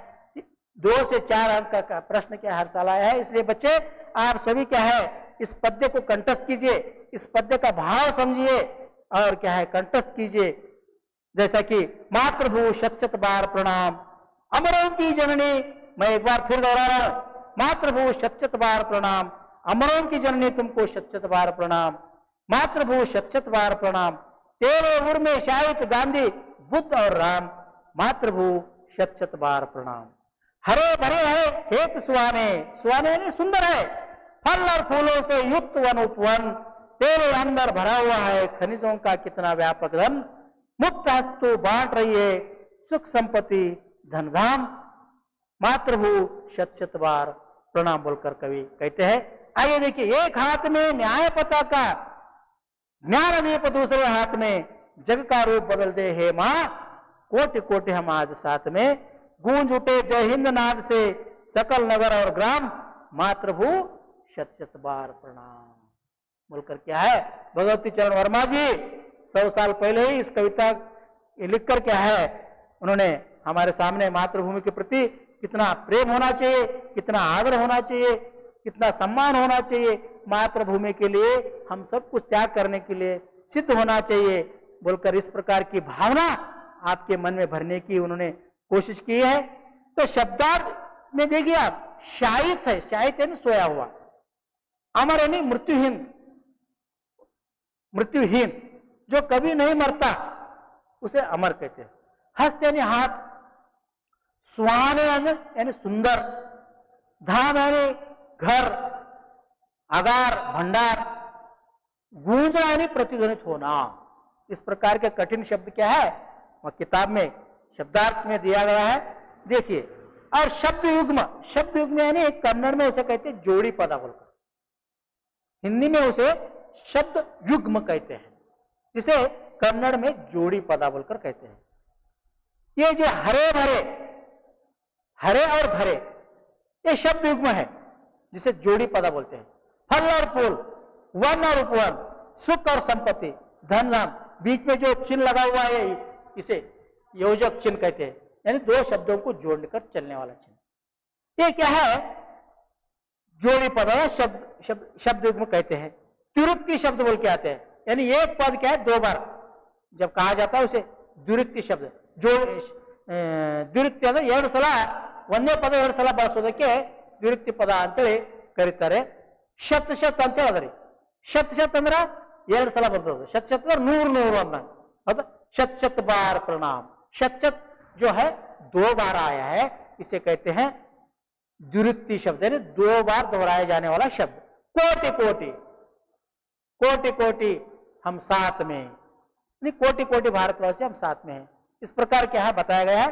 दो से चार अंक का, प्रश्न क्या हर साल आया है? इसलिए बच्चे आप सभी क्या है इस पद्य को कंटस्थ कीजिए इस पद्य का भाव समझिए और क्या है कंटस्थ कीजिए। जैसा कि मातृभू शत बार प्रणाम। अमरों की जननी, मैं एक बार फिर दोहरा रहा हूँ। मातृभू शत बार प्रणाम। अमरों की जननी, तुमको शत बार प्रणाम। मातृभू शत बार प्रणाम। तेरे उर में गांधी, बुद्ध और राम। मातृभू शत बार प्रणाम। हरे भरे है खेत सुहाने। सुहाने सुंदर है। फल और फूलों से युक्त वन उपवन। तेरे अंदर भरा हुआ है, खनिजों का कितना व्यापक धन, मुक्त हस्तु बांट रही है, सुख संपत्ति धन धाम मातृभू शत शत बार प्रणाम बोलकर कवि कहते हैं, आइए देखिए, एक हाथ में न्याय पता का ज्ञान दीप दूसरे हाथ में, जग का रूप बदल दे हे माँ। कोटि कोटि हम आज साथ में, गूंज उठे जय हिंद नाद से, सकल नगर और ग्राम, मातृभू शत शत बार प्रणाम। बोलकर क्या है? भगवती चरण वर्मा जी, सौ साल पहले ही इस कविता ये लिखकर क्या है? उन्होंने हमारे सामने मातृभूमि के प्रति कितना प्रेम होना चाहिए, कितना आदर होना चाहिए, कितना सम्मान होना चाहिए, मातृभूमि के लिए हम सब कुछ त्याग करने के लिए सिद्ध होना चाहिए। बोलकर इस प्रकार की भावना आपके मन में भरने की उन्होंने कोशिश की है। तो शब्दार्थ में देखिए आप, शायित है शायित है सोया हुआ। अमर यानी मृत्युहीन। मृत्युहीन, जो कभी नहीं मरता, उसे अमर कहते हैं। हस्त यानी हाथ सुहाने यानी सुंदर, धाम यानी घर, आगार, भंडार, गूंज यानी प्रतिध्वनित होना। इस प्रकार के कठिन शब्द क्या है? वह किताब में, शब्दार्थ में दिया गया है। देखिए, और शब्द युग्म शब्द युग्म यानी कन्नड़ में उसे कहते जोड़ी पदा बोलकर। हिंदी में उसे शब्द युग्म कहते हैं। जिसे कन्नड़ में जोड़ी पदा बोलकर कहते हैं। ये जो हरे भरे, हरे और भरे, ये शब्द युग्म है, जिसे जोड़ी पदा बोलते हैं। फल और फूल, वन और उपवन, सुख और संपत्ति, धन धाम बीच में जो चिन्ह लगा हुआ है, इसे योजक चिन्ह कहते हैं। यानी दो शब्दों को जोड़कर चलने वाला चिन्ह। ये क्या है? जोड़ी पद, शब्द शब्द शब्द युग्म कहते हैं। तिरुक्ति शब्द बोल के आते हैं यानी एक पद क्या है दो बार जब कहा जाता है उसे ದ್ವಿರುಕ್ತಿ ಶಬ್ದ ಜೋ ಆ, ದ್ವಿರುಕ್ತಿ ಅಂದ್ರೆ ಎರಡು ಸಲ ಒಂದೇ ಪದ ಎರಡು ಸಲ ಬಳಸೋದಕ್ಕೆ ದ್ವಿರುಕ್ತಿ ಪದ ಅಂತೇಳಿ ಕರೀತಾರೆ ಶತ್ ಶತ್ ಅಂತ ಹೇಳಿದ್ರಿ ಶತ್ ಶತ್ ಅಂದ್ರ ಎರಡು ಸಲ ಬರ್ತದೆ ಶತ್ ಶತ್ ಅಂದ್ರೆ ನೂರು ನೂರು ಅಂದಂಗ ಹೌದಾ ಶತ್ ಶತ್ ಬಾರ್ प्रणाम शत शत जो है दो बार आया है इसे कहते हैं द्विरुक्ति शब्द यानी दो बार दोहराया जाने वाला शब्द कोटि कोटि कोटि कोटि हम साथ में कोटि कोटि भारतवासी हम साथ में हैं। इस प्रकार क्या है, बताया गया है।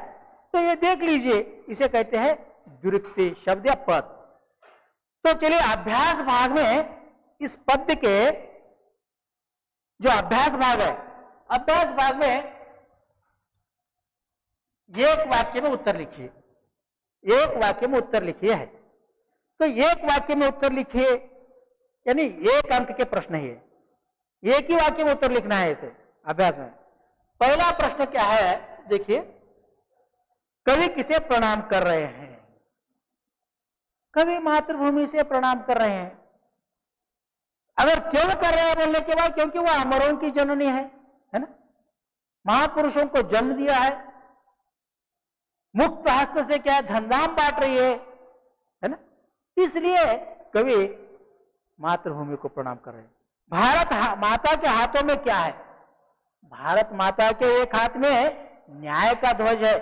तो ये देख लीजिए, इसे कहते हैं द्विरुक्ति शब्द या पद। तो चलिए, अभ्यास भाग में इस पद के जो अभ्यास भाग है, अभ्यास भाग में एक वाक्य में उत्तर लिखिए। एक वाक्य में उत्तर लिखिए है। तो एक वाक्य में उत्तर लिखिए। यानी एक अंक के प्रश्न ही है। एक ही वाक्य में उत्तर लिखना है इसे, अभ्यास में। पहला प्रश्न क्या है? देखिए, कवि किसे प्रणाम कर रहे हैं? कवि मातृभूमि से प्रणाम कर रहे हैं। अगर क्यों कर रहे हैं बोलने के बाद? क्योंकि वह अमरों की जननी है है ना? महापुरुषों को जन्म दिया है। मुक्त हस्त से क्या धनधाम बांट रही है है ना? इसलिए कवि मातृभूमि को प्रणाम कर रहे हैं। भारत हा- माता के हाथों में क्या है? भारत माता के एक हाथ में न्याय का ध्वज है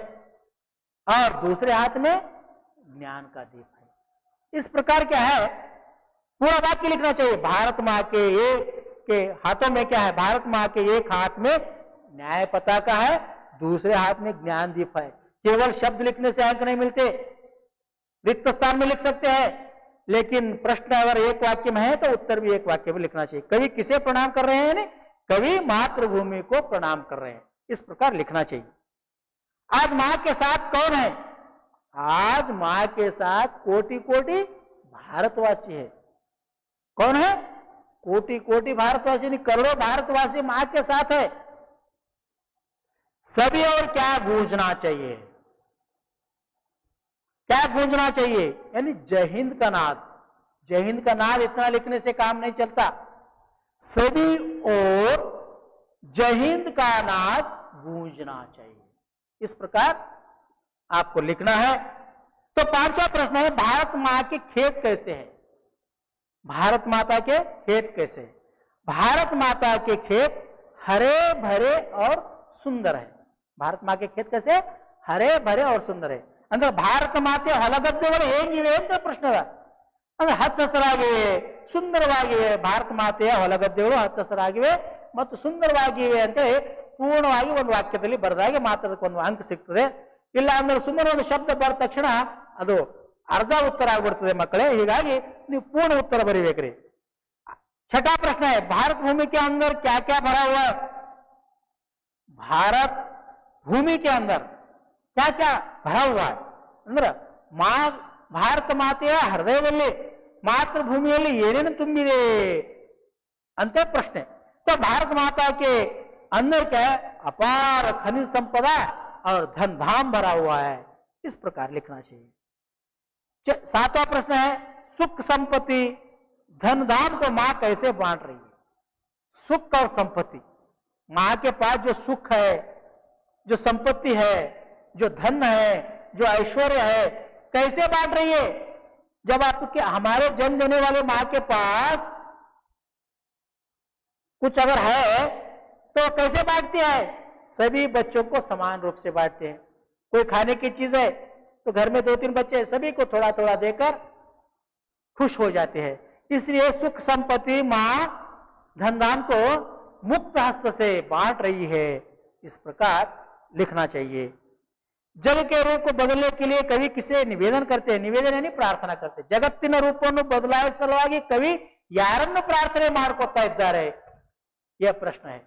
और दूसरे हाथ में ज्ञान का दीप है। इस प्रकार क्या है? पूरा वाक्य लिखना चाहिए। भारत माँ के एक, के हाथों में क्या है? भारत माँ के एक हाथ में न्याय पता का है, दूसरे हाथ में ज्ञान दीप है। केवल शब्द लिखने से अंक नहीं मिलते। रिक्त स्थान में लिख सकते हैं। लेकिन प्रश्न अगर एक वाक्य में है तो उत्तर भी एक वाक्य में लिखना चाहिए। कवि किसे प्रणाम कर रहे हैं कवि मातृभूमि को प्रणाम कर रहे हैं। इस प्रकार लिखना चाहिए। आज माँ के साथ कौन है? आज माँ के साथ कोटि कोटि भारतवासी है। कौन है? कोटि कोटि भारतवासी नहीं करोड़ों भारतवासी माँ के साथ है। सभी और क्या गूंजना चाहिए? क्या गूंजना चाहिए? यानी जय हिंद का नाद। जय हिंद का नाद इतना लिखने से काम नहीं चलता। सभी और जय हिंद का नाद गूंजना चाहिए। इस प्रकार आपको लिखना है। तो पांचवा प्रश्न है, भारत माँ के खेत कैसे है? भारत माता के खेत कैसे है? भारत माता के खेत हरे भरे और सुंदर है। भारत माँ के खेत कैसे हरे भरे और सुंदर है। ಅಂದ್ರೆ ಭಾರತ ಮಾತೆಯ ಹೊಲಗದ್ದೆಗಳು ಹೇಗಿವೆ ಅಂತ ಪ್ರಶ್ನೆ ಅದ ಅಂದ್ರೆ ಹಚ್ಚ ಹಸಿರಾಗಿವೆ ಸುಂದರವಾಗಿವೆ ಭಾರತ ಮಾತೆಯ ಹೊಲಗದ್ದೆಗಳು ಹಚ್ಚ ಹಸಿರಾಗಿವೆ ಮತ್ತು ಸುಂದರವಾಗಿವೆ ಅಂತ ಪೂರ್ಣವಾಗಿ ಒಂದು ವಾಕ್ಯದಲ್ಲಿ ಬರೆದಾಗೆ ಮಾತಾಡಕ್ಕೆ ಒಂದು ಅಂಕ ಸಿಗ್ತದೆ ಇಲ್ಲ ಅಂದ್ರೆ ಸುಮ್ಮನೆ ಒಂದು ಶಬ್ದ ಬರೆದ ತಕ್ಷಣ ಅದು ಅರ್ಧ ಉತ್ತರ ಆಗ್ಬಿಡ್ತದೆ ಮಕ್ಕಳೇ ಹೀಗಾಗಿ ನೀವು ಪೂರ್ಣ ಉತ್ತರ ಬರೀಬೇಕ್ರಿ छठा प्रश्न है भारत भूमि के अंदर क्या क्या भरा हुआ है भारत भूमि के अंदर क्या क्या भरा हुआ है ಅಂದ್ರೆ ಮಾ ಭಾರತ ಮಾತೆಯ ಹೃದಯದಲ್ಲಿ ಮಾತೃಭೂಮಿಯಲ್ಲಿ ಏನೇನು ತುಂಬಿದೆ ಅಂತ ಪ್ರಶ್ನೆ तो भारत माता के अंदर क्या है अपार खनिज संपदा और धन धाम भरा हुआ है इस प्रकार लिखना चाहिए च- सातवां प्रश्न है सुख संपत्ति धन धाम को मां कैसे बांट रही है सुख और संपत्ति मां के पास जो सुख है जो संपत्ति है जो धन है, जो ऐश्वर्य है, कैसे बांट रही है? जब आपके हमारे जन्म देने वाले माँ के पास कुछ अगर है तो कैसे बांटती है? सभी बच्चों को समान रूप से बांटते हैं। कोई खाने की चीज़ है तो घर में दो तीन बच्चे सभी को थोड़ा थोड़ा देकर खुश हो जाते हैं। इसलिए सुख संपत्ति माँ धनधाम को मुक्त हस्त से बांट रही है। इस प्रकार लिखना चाहिए। जग के रूप को बदलने के लिए कवि किसे निवेदन करते हैं निवेदन यानी ಪ್ರಾರ್ಥನಾ करते ಜಗತ್ತಿನ ರೂಪವನ್ನು ಬದಲಾಯಿಸುವ ಸಲುವಾಗಿ ಕವಿ ಯಾರನ್ನು ಪ್ರಾರ್ಥನೆ ಮಾಡ್ಕೊತಾ ಇದ್ದಾರೆ यह प्रश्न है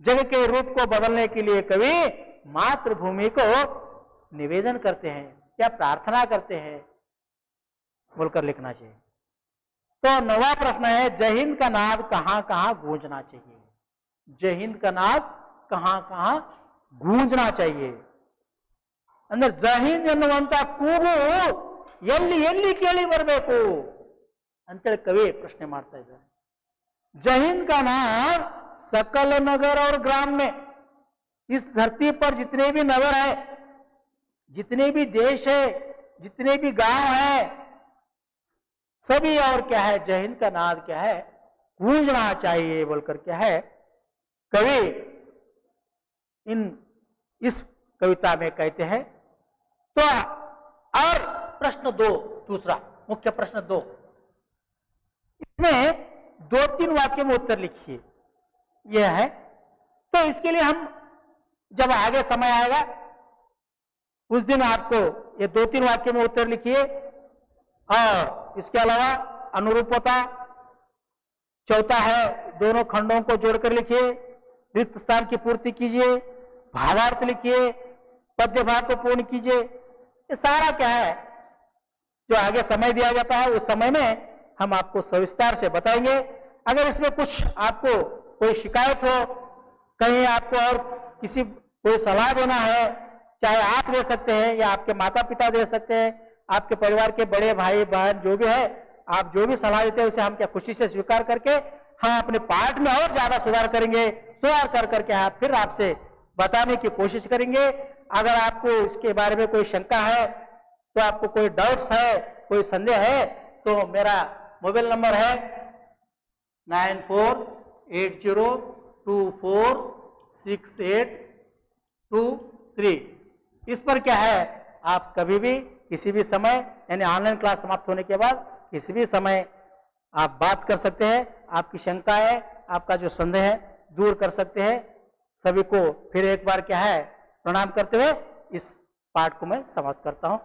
जग के रूप को बदलने के लिए कवि मातृभूमि को निवेदन करते हैं या प्रार्थना करते हैं बोलकर लिखना चाहिए तो नवा प्रश्न है जय हिंद का नाद कहां कहां गूंजना चाहिए जय हिंद का नाद कहां कहां गूंजना चाहिए ಅಂದ್ರೆ ಜಹಿಂದ್ ಎನ್ನುವಂತ ಕೂಗು ಎಲ್ಲಿ ಎಲ್ಲಿ ಕೇಳಿ ಬರಬೇಕು ಅಂತೇಳಿ ಕವಿ ಪ್ರಶ್ನೆ ಮಾಡ್ತಾ ಇದ್ದಾರೆ जय हिंद का नाम सकल नगर और ग्राम में इस धरती पर जितने भी नगर है जितने भी देश है जितने भी गांव है सभी और क्या है जय हिंद का नाद क्या है गूंजना चाहिए बोलकर क्या है कवि इन इस कविता में कहते हैं तो और प्रश्न दो, दूसरा, मुख्य प्रश्न दो। इसमें दो तीन वाक्य में उत्तर लिखिए। यह है तो इसके लिए हम, जब आगे समय आएगा, उस दिन आपको ये दो तीन वाक्य में उत्तर लिखिए, और इसके अलावा अनुरूपता, चौथा है, दोनों खंडों को जोड़कर लिखिए, रिक्त स्थान की पूर्ति कीजिए भावार्थ लिखिए, पद्य भाग को पूर्ण कीजिए ये सारा क्या है? जो आगे समय दिया जाता है, उस समय में हम आपको सविस्तार से बताएँगे। अगर इसमें कुछ आपको कोई शिकायत हो, कहीं आपको और किसी, कोई सलाह देना है, चाहे आप दे सकते हैं या आपके माता पिता दे सकते हैं, आपके परिवार के बड़े भाई, बहन, जो भी है, आप जो भी सलाह देते हैं, उसे हम क्या खुशी से स्वीकार करके हम अपने पार्ट में और ज़्यादा सुधार करेंगे, सुधार कर करके आप फिर आपसे बताने की कोशिश करेंगे। अगर आपको इसके बारे में कोई शंका है तो आपको कोई डाउट्स है, कोई संदेह है तो मेरा मोबाइल नंबर है nine four eight zero two four six eight two three. इस पर क्या है, आप कभी भी किसी भी समय, यानी ऑनलाइन क्लास समाप्त होने के बाद किसी भी समय आप बात कर सकते हैं, आपकी शंका है आपका जो संदेह है, दूर कर सकते हैं। सभी को फिर एक बार क्या है प्रणाम करते हुए इस पाठ को मैं समाप्त करता हूँ।